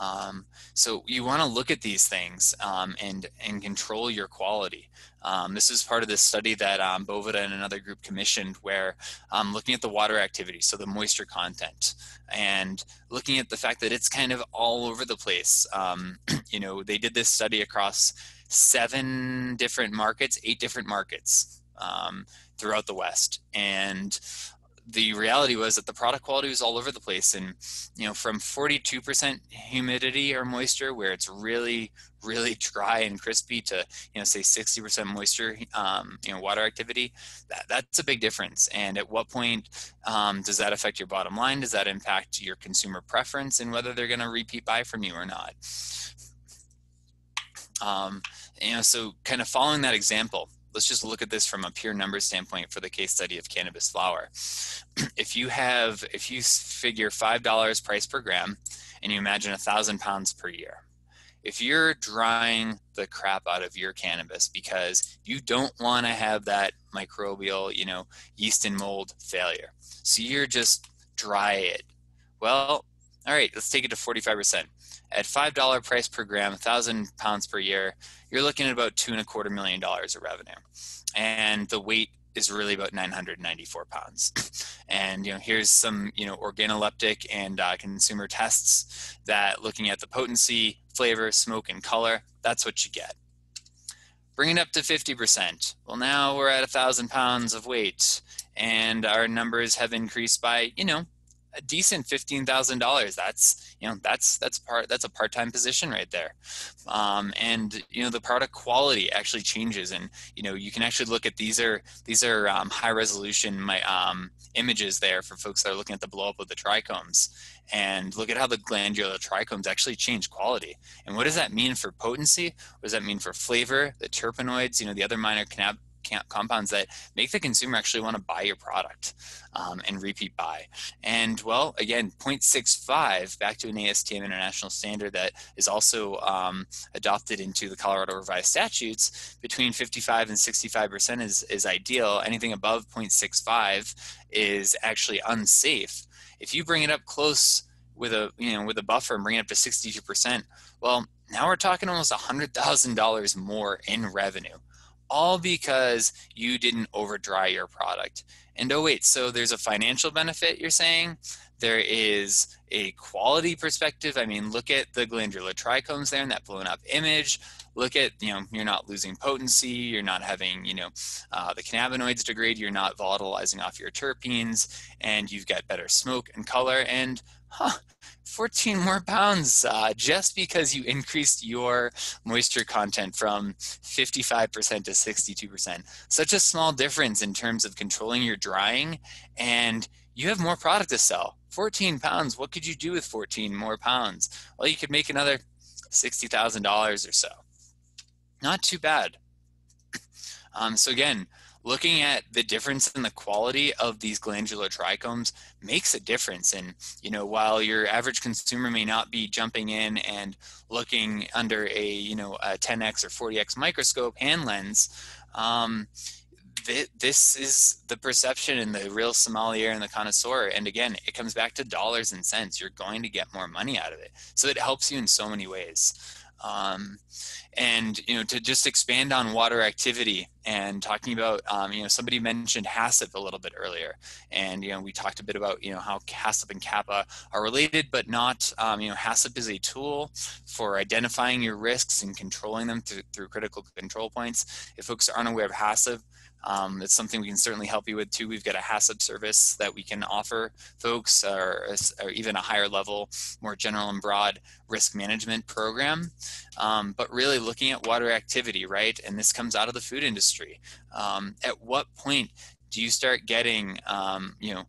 Um, so you want to look at these things um, and and control your quality. Um, this is part of this study that um, and another group commissioned, where um, looking at the water activity, so the moisture content, and looking at the fact that it's kind of all over the place. Um, you know, they did this study across seven different markets, eight different markets um, throughout the West. And the reality was that the product quality was all over the place. And you know from 42% humidity or moisture where it's really really dry and crispy to you know say 60% moisture um, you know water activity that, that's a big difference. And at what point um, does that affect your bottom line? Does that impact your consumer preference and whether they're going to repeat buy from you or not um, you know, so kind of following that example, let's just look at this from a pure numbers standpoint for the case study of cannabis flower. if you have, if you figure $5 price per gram and you imagine a thousand pounds per year, if you're drying the crap out of your cannabis because you don't want to have that microbial, you know, yeast and mold failure. So you're just dry it. Well, all right, let's take it to 45%. At $5 price per gram, 1,000 pounds per year, you're looking at about two and a quarter million dollars of revenue. And the weight is really about 994 pounds. And you know, here's some you know organoleptic and uh, consumer tests that looking at the potency, flavor, smoke, and color. That's what you get. Bring it up to 50%. Well, now we're at a thousand pounds of weight, and our numbers have increased by you know a decent fifteen thousand dollars. That's you know that's that's part that's a part time position right there, um, and you know the product quality actually changes, and you know you can actually look at these are these are um, high resolution my um, images there for folks that are looking at the blow up of the trichomes, and look at how the glandular trichomes actually change quality. And what does that mean for potency? What does that mean for flavor? The terpenoids, you know, the other minor cannab- compounds that make the consumer actually want to buy your product um, and repeat buy. And well, again, 0.65 back to an ASTM international standard that is also um, adopted into the Colorado revised statutes. Between 55 and 65 percent is is ideal. Anything above 0.65 is actually unsafe. If you bring it up close with a you know with a buffer and bring it up to 62 percent, well, now we're talking almost $100,000 more in revenue all because you didn't over dry your product. And oh, wait, so there's a financial benefit you're saying? There is a quality perspective. I mean, look at the glandular trichomes there in that blown up image. Look at, you know, you're not losing potency. You're not having, you know, uh, the cannabinoids degrade. You're not volatilizing off your terpenes. And you've got better smoke and color. And, huh, 14 more pounds uh, just because you increased your moisture content from 55% to 62%. Such a small difference in terms of controlling your drying, and you have more product to sell. 14 pounds, what could you do with 14 more pounds? Well, you could make another $60,000 or so. Not too bad. Um, so again, looking at the difference in the quality of these glandular trichomes makes a difference. And, you know, while your average consumer may not be jumping in and looking under a, you know, a 10x or 40x microscope and lens, um, th- this is the perception and the real sommelier and the connoisseur. And again, it comes back to dollars and cents. You're going to get more money out of it. So it helps you in so many ways. Um, and you know to just expand on water activity and talking about um, you know somebody mentioned HACCP a little bit earlier. And you know we talked a bit about you know how HACCP and CAPA are related but not um, you know HACCP is a tool for identifying your risks and controlling them through, through critical control points. If folks aren't aware of HACCP um, it's something we can certainly help you with too. We've got a HACCP service that we can offer folks or, or even a higher level, more general and broad risk management program. Um, but really looking at water activity, right? And this comes out of the food industry. Um, at what point do you start getting, um, you know,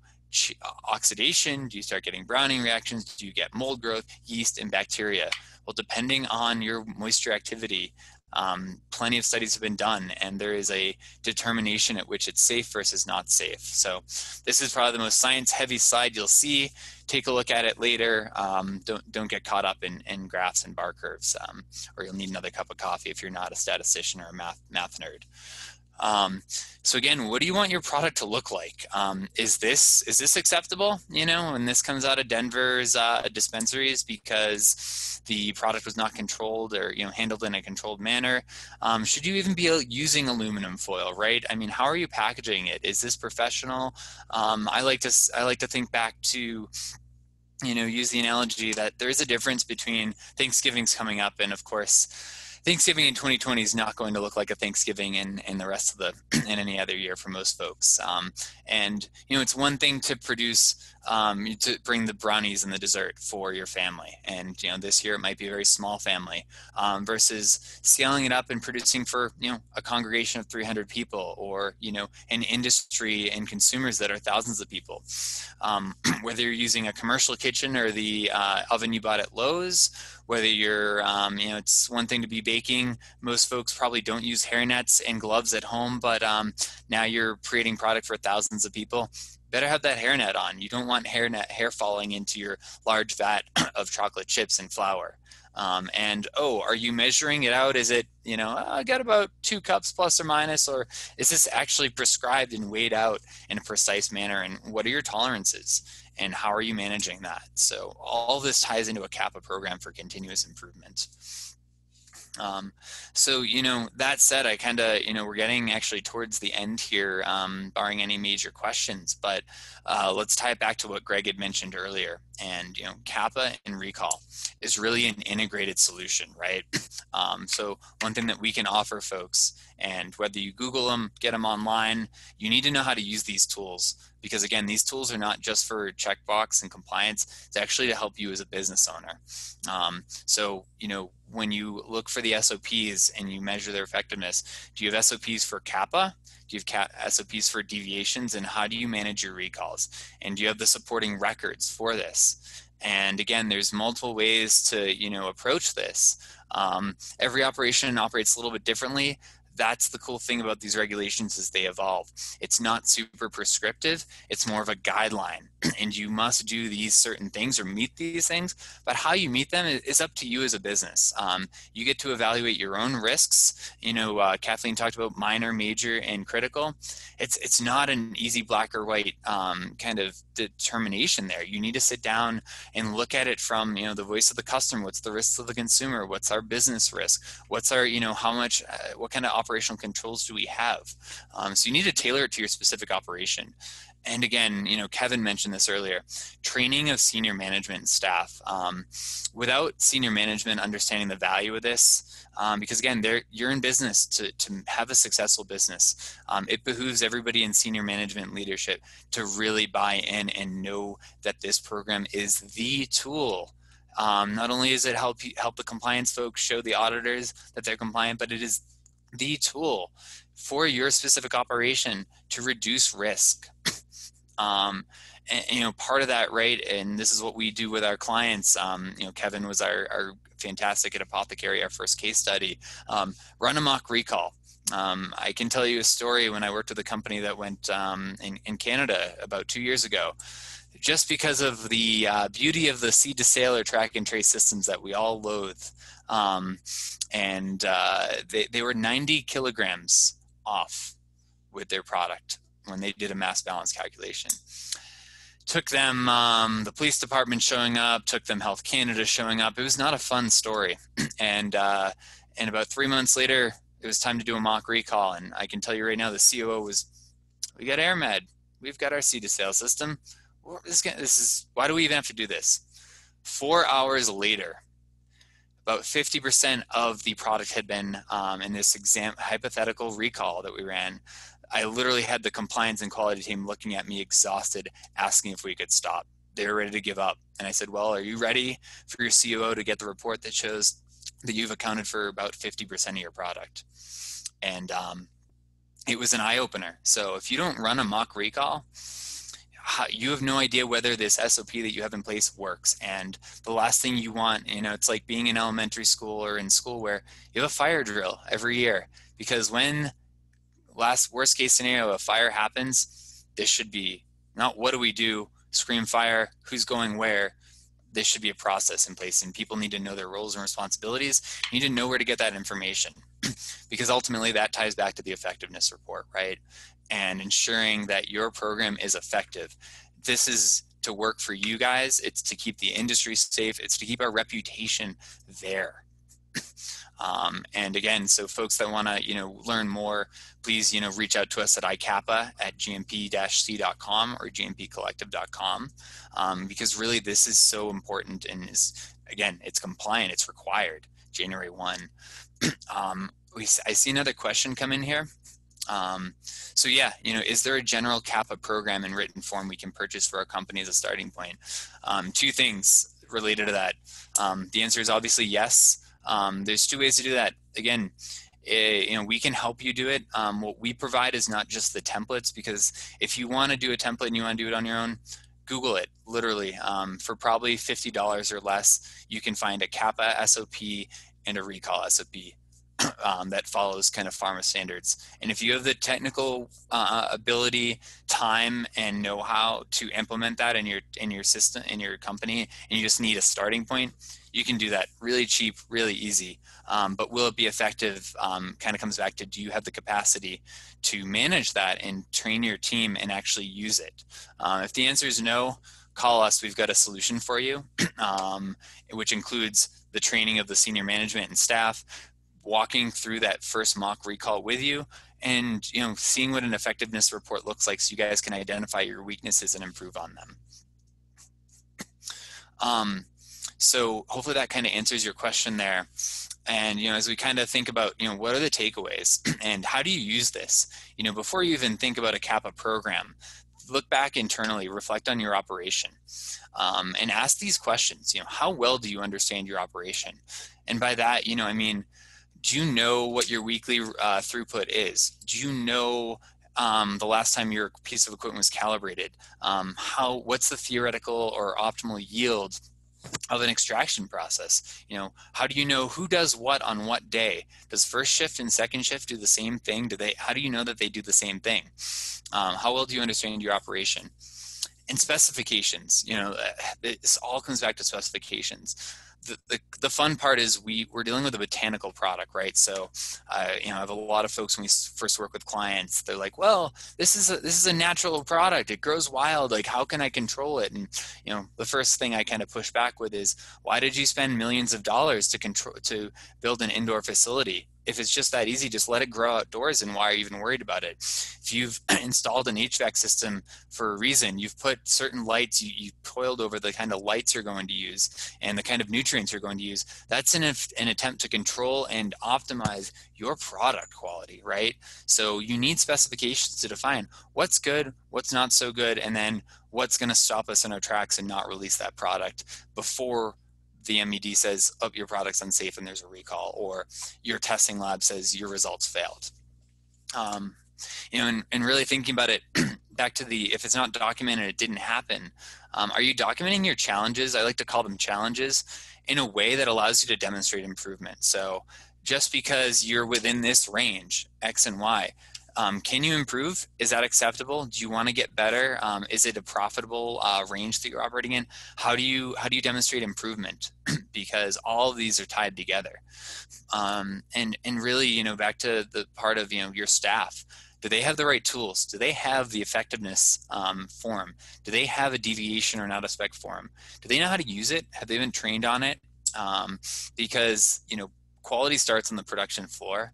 oxidation? Do you start getting browning reactions? Do you get mold growth, yeast, and bacteria? Well, depending on your moisture activity, um, plenty of studies have been done and there is a determination at which it's safe versus not safe. So this is probably the most science heavy slide you'll see. Take a look at it later. Um, don't, don't get caught up in, in graphs and bar curves um, or you'll need another cup of coffee if you're not a statistician or a math, math nerd. Um, so again, what do you want your product to look like? Um, is this is this acceptable? You know, when this comes out of Denver's uh, dispensaries because the product was not controlled or you know handled in a controlled manner. Um, should you even be using aluminum foil? Right? I mean, how are you packaging it? Is this professional? Um, I like to I like to think back to you know use the analogy that there is a difference between Thanksgiving's coming up and of course Thanksgiving in 2020 is not going to look like a Thanksgiving in, in the rest of the in any other year for most folks. Um, and you know, it's one thing to produce um, to bring the brownies and the dessert for your family, and you know, this year it might be a very small family um, versus scaling it up and producing for you know a congregation of 300 people or you know an industry and consumers that are thousands of people. Um, whether you're using a commercial kitchen or the uh, oven you bought at Lowe's whether you're um, you know it's one thing to be baking. Most folks probably don't use hair nets and gloves at home but um, now you're creating product for thousands of people better have that hairnet on. You don't want hairnet hair falling into your large vat of chocolate chips and flour. Um, and oh are you measuring it out? Is it you know i got about two cups plus or minus or is this actually prescribed and weighed out in a precise manner? And what are your tolerances? And how are you managing that? So all this ties into a CAPA program for continuous improvement. Um, so, you know, that said, I kind of, you know, we're getting actually towards the end here, um, barring any major questions, but uh, let's tie it back to what Greg had mentioned earlier. And, you know, CAPA and recall is really an integrated solution, right? Um, so one thing that we can offer folks, and whether you Google them, get them online, you need to know how to use these tools. Because again these tools are not just for checkbox and compliance it's actually to help you as a business owner. Um, so you know when you look for the sops and you measure their effectiveness do you have sops for CAPA? Do you have sops for deviations? And how do you manage your recalls? And do you have the supporting records for this? And again there's multiple ways to you know approach this. Um, every operation operates a little bit differently that's the cool thing about these regulations is they evolve. It's not super prescriptive. It's more of a guideline and you must do these certain things or meet these things, but how you meet them is up to you as a business. Um, you get to evaluate your own risks. You know, uh, Kathleen talked about minor, major, and critical. It's, it's not an easy black or white um, kind of determination there. You need to sit down and look at it from, you know, the voice of the customer. What's the risks of the consumer? What's our business risk? What's our, you know, how much, uh, what kind of operational controls do we have? Um, so you need to tailor it to your specific operation. And again, you know, Kevin mentioned this earlier, training of senior management staff. Um, without senior management understanding the value of this, um, because again, you're in business to, to have a successful business. Um, it behooves everybody in senior management leadership to really buy in and know that this program is the tool um, not only does it help help the compliance folks show the auditors that they're compliant, but it is the tool for your specific operation to reduce risk. um, and, you know, part of that, right? And this is what we do with our clients. Um, you know, Kevin was our, our fantastic at apothecary, our first case study. Um, run a mock recall Um, I can tell you a story when I worked with a company that went um, in, in Canada about two years ago. Just because of the uh, beauty of the seed to sailor or track and trace systems that we all loathe. Um, and uh, they, they were 90 kilograms off with their product when they did a mass balance calculation. Took them um, the police department showing up took them health canada showing up. It was not a fun story. And uh, and about three months later it was time to do a mock recall. And i can tell you right now the coo was we got airmed we've got our seed to sale system. This, this is why do we even have to do this? Four hours later about 50% of the product had been um, in this exam hypothetical recall that we ran I literally had the compliance and quality team looking at me exhausted, asking if we could stop. They were ready to give up. And I said, Well, are you ready for your COO to get the report that shows that you've accounted for about 50% of your product? And um, it was an eye opener. So if you don't run a mock recall, you have no idea whether this SOP that you have in place works. And the last thing you want, you know, it's like being in elementary school or in school where you have a fire drill every year because when last worst case scenario, a fire happens, this should be not what do we do, scream fire, who's going where. This should be a process in place, and people need to know their roles and responsibilities. You need to know where to get that information, because ultimately that ties back to the effectiveness report, right? And ensuring that your program is effective. This is to work for you guys. It's to keep the industry safe. It's to keep our reputation there. Um, and again, so folks that want to, you know, learn more, please, you know, reach out to us at ICAPA at gmp-c.com or gmpcollective.com um, because really this is so important and is, again, it's compliant, it's required, January 1. um, we, I see another question come in here. Um, so yeah, you know, is there a general CAPA program in written form we can purchase for our company as a starting point? Um, two things related to that. Um, the answer is obviously yes. Um, there's two ways to do that. Again, it, eh, you know, we can help you do it. Um, what we provide is not just the templates because if you want to do a template and you want to do it on your own, Google it literally um, for probably $50 or less. You can find a CAPA SOP and a recall SOP um, that follows kind of pharma standards. And if you have the technical uh, ability, time, and know-how to implement that in your in your system in your company, and you just need a starting point, you can do that really cheap, really easy. Um, but will it be effective? Um, kind of comes back to do you have the capacity to manage that and train your team and actually use it? Uh, if the answer is no, call us. We've got a solution for you, um, which includes the training of the senior management and staff, walking through that first mock recall with you, and you know seeing what an effectiveness report looks like, so you guys can identify your weaknesses and improve on them. Um, so hopefully that kind of answers your question there. And you know, as we kind of think about, you know, what are the takeaways and how do you use this? You know, before you even think about a CAPA program, look back internally, reflect on your operation, um, and ask these questions. You know, how well do you understand your operation? And by that, you know, I mean, do you know what your weekly uh, throughput is? Do you know um, the last time your piece of equipment was calibrated? Um, how what's the theoretical or optimal yield of an extraction process. You know how do you know who does what on what day? Does first shift and second shift do the same thing? Do they how do you know that they do the same thing? Um, how well do you understand your operation? And specifications you know this all comes back to specifications the, the, fun part is we we're dealing with a botanical product right? So uh, you know i have a lot of folks when we first work with clients they're like well this is a this is a natural product. It grows wild. Like how can i control it? And you know the first thing i kind of push back with is why did you spend millions of dollars to control to build an indoor facility if it's just that easy, just let it grow outdoors and why are you even worried about it? If you've installed an HVAC system for a reason, you've put certain lights, you, you toiled over the kind of lights you're going to use and the kind of nutrients you're going to use. That's an, an attempt to control and optimize your product quality, right? So you need specifications to define what's good, what's not so good, and then what's going to stop us in our tracks and not release that product before the MED says, oh, your product's unsafe and there's a recall, or your testing lab says your results failed. Um, you know, and, and really thinking about it back to the, if it's not documented, it didn't happen. Um, are you documenting your challenges? I like to call them challenges in a way that allows you to demonstrate improvement. So just because you're within this range, X and Y, um, can you improve? Is that acceptable? Do you want to get better? Um, is it a profitable uh, range that you're operating in? How do you how do you demonstrate improvement? because all of these are tied together. Um, and and really, you know, back to the part of you know your staff. Do they have the right tools? Do they have the effectiveness um, form? Do they have a deviation or not a spec form? Do they know how to use it? Have they been trained on it? Um, because you know quality starts on the production floor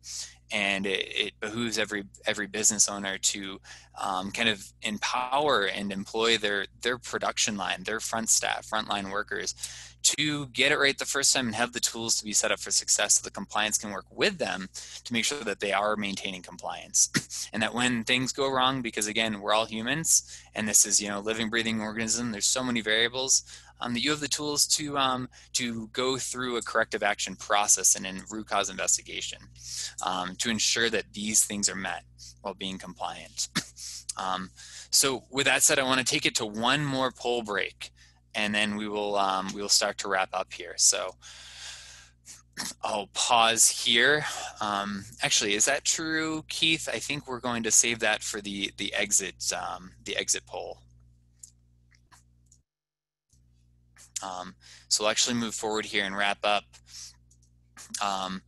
and it, it, behooves every every business owner to um, kind of empower and employ their their production line, their front staff, frontline workers, to get it right the first time and have the tools to be set up for success, so the compliance can work with them to make sure that they are maintaining compliance, and that when things go wrong, because again we're all humans, and this is you know living breathing organism, there's so many variables um, that you have the tools to um, to go through a corrective action process and a root cause investigation um, to ensure that these things are met while being compliant. Um, so with that said, I want to take it to one more poll break, and then we will um, we will start to wrap up here. So. I'll pause here. Um, actually, is that true, Keith? I think we're going to save that for the the exit um, the exit poll. Um, so we'll actually move forward here and wrap up. Um,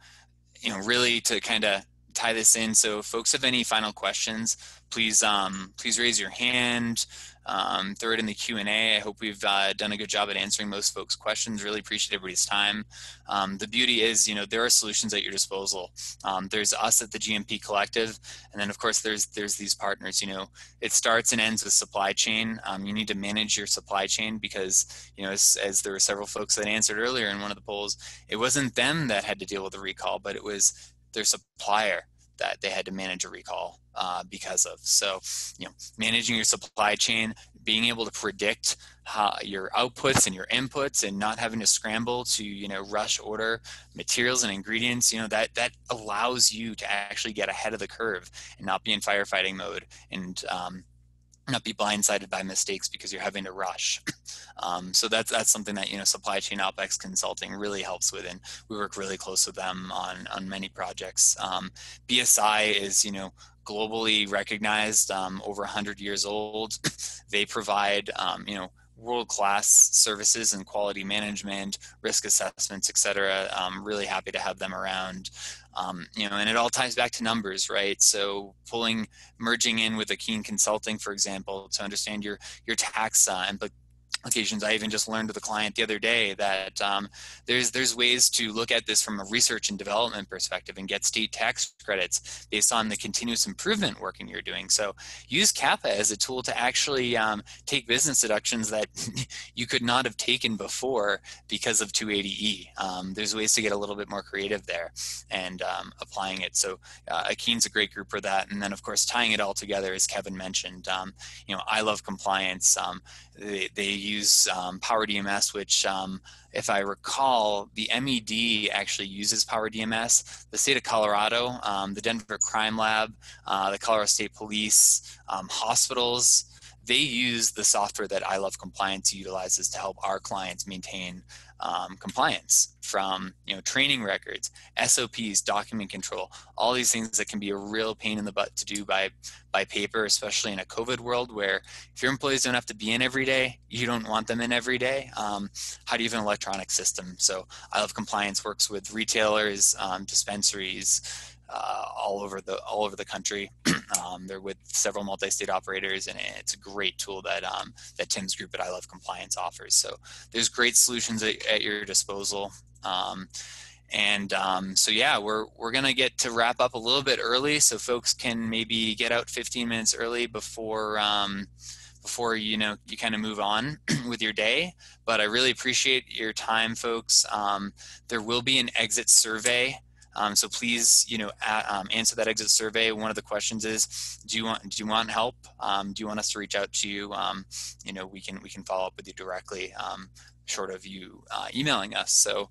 you know, really to kind of tie this in. So, folks have any final questions, please um, please raise your hand um, throw it in the q&a i hope we've uh, done a good job at answering most folks questions. Really appreciate everybody's time. Um, the beauty is you know there are solutions at your disposal. Um, there's us at the gmp collective and then of course there's there's these partners you know. It starts and ends with supply chain. Um, you need to manage your supply chain because you know as, as there were several folks that answered earlier in one of the polls it wasn't them that had to deal with the recall but it was their supplier that they had to manage a recall uh, because of. So, you know, managing your supply chain, being able to predict how your outputs and your inputs, and not having to scramble to you know rush order materials and ingredients. You know that that allows you to actually get ahead of the curve and not be in firefighting mode and um, not be blindsided by mistakes because you're having to rush. Um, so that's that's something that you know supply chain OpEx consulting really helps with, and we work really close with them on on many projects. Um, BSI is you know globally recognized, um, over 100 years old. they provide um, you know world-class services and quality management, risk assessments, et cetera. I'm really happy to have them around. Um, you know, and it all ties back to numbers, right? So pulling, merging in with a Keen Consulting, for example, to understand your your tax uh, applications. I even just learned with a client the other day that um, there's there's ways to look at this from a research and development perspective and get state tax credits based on the continuous improvement working you're doing. So use CAPA as a tool to actually um, take business deductions that you could not have taken before because of 280E. Um, there's ways to get a little bit more creative there and um, applying it. So uh, Akin's a great group for that. And then of course tying it all together, as Kevin mentioned, um, you know, I love compliance. Um, they, they use um, Power DMS, which, um, if I recall, the MED actually uses Power DMS. The state of Colorado, um, the Denver Crime Lab, uh, the Colorado State Police, um, hospitals, they use the software that I Love Compliance utilizes to help our clients maintain um, compliance from you know training records sops document control all these things that can be a real pain in the butt to do by by paper especially in a covid world where if your employees don't have to be in every day you don't want them in every day um, how do you have an electronic system? So i love compliance works with retailers um, dispensaries uh, all over the all over the country. um, they're with several multi-state operators, and it's a great tool that um, that Tim's group at I Love Compliance offers. So there's great solutions at, at your disposal. Um, and um, so yeah, we're we're gonna get to wrap up a little bit early, so folks can maybe get out 15 minutes early before um, before you know you kind of move on with your day. But I really appreciate your time, folks. Um, there will be an exit survey um, so please, you know, um, answer that exit survey. One of the questions is, do you want do you want help? Um, do you want us to reach out to you? Um, you know, we can we can follow up with you directly, um, short of you uh, emailing us. So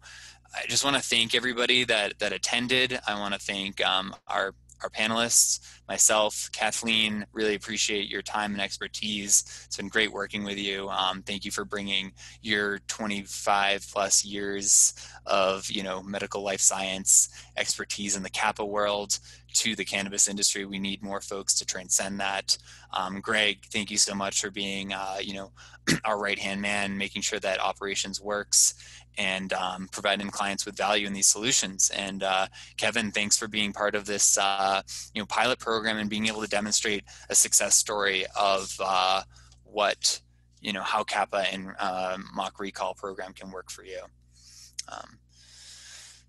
I just want to thank everybody that that attended. I want to thank um, our our panelists, myself, Kathleen, really appreciate your time and expertise. It's been great working with you. Um, thank you for bringing your 25 plus years of, you know, medical life science expertise in the CAPA world to the cannabis industry. We need more folks to transcend that. Um, Greg, thank you so much for being, uh, you know, our right hand man, making sure that operations works and um, providing clients with value in these solutions. And uh, Kevin, thanks for being part of this, uh, you know, pilot program and being able to demonstrate a success story of uh, what, you know, how CAPA and uh, mock recall program can work for you. Um,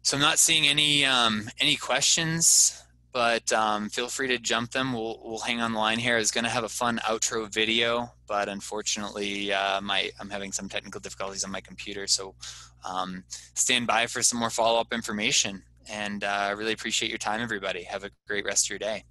so I'm not seeing any um, any questions but um, feel free to jump them. We'll, we'll hang on the line here. I was going to have a fun outro video, but unfortunately, uh, my I'm having some technical difficulties on my computer. So um, stand by for some more follow-up information. And uh, I uh, really appreciate your time, everybody. Have a great rest of your day.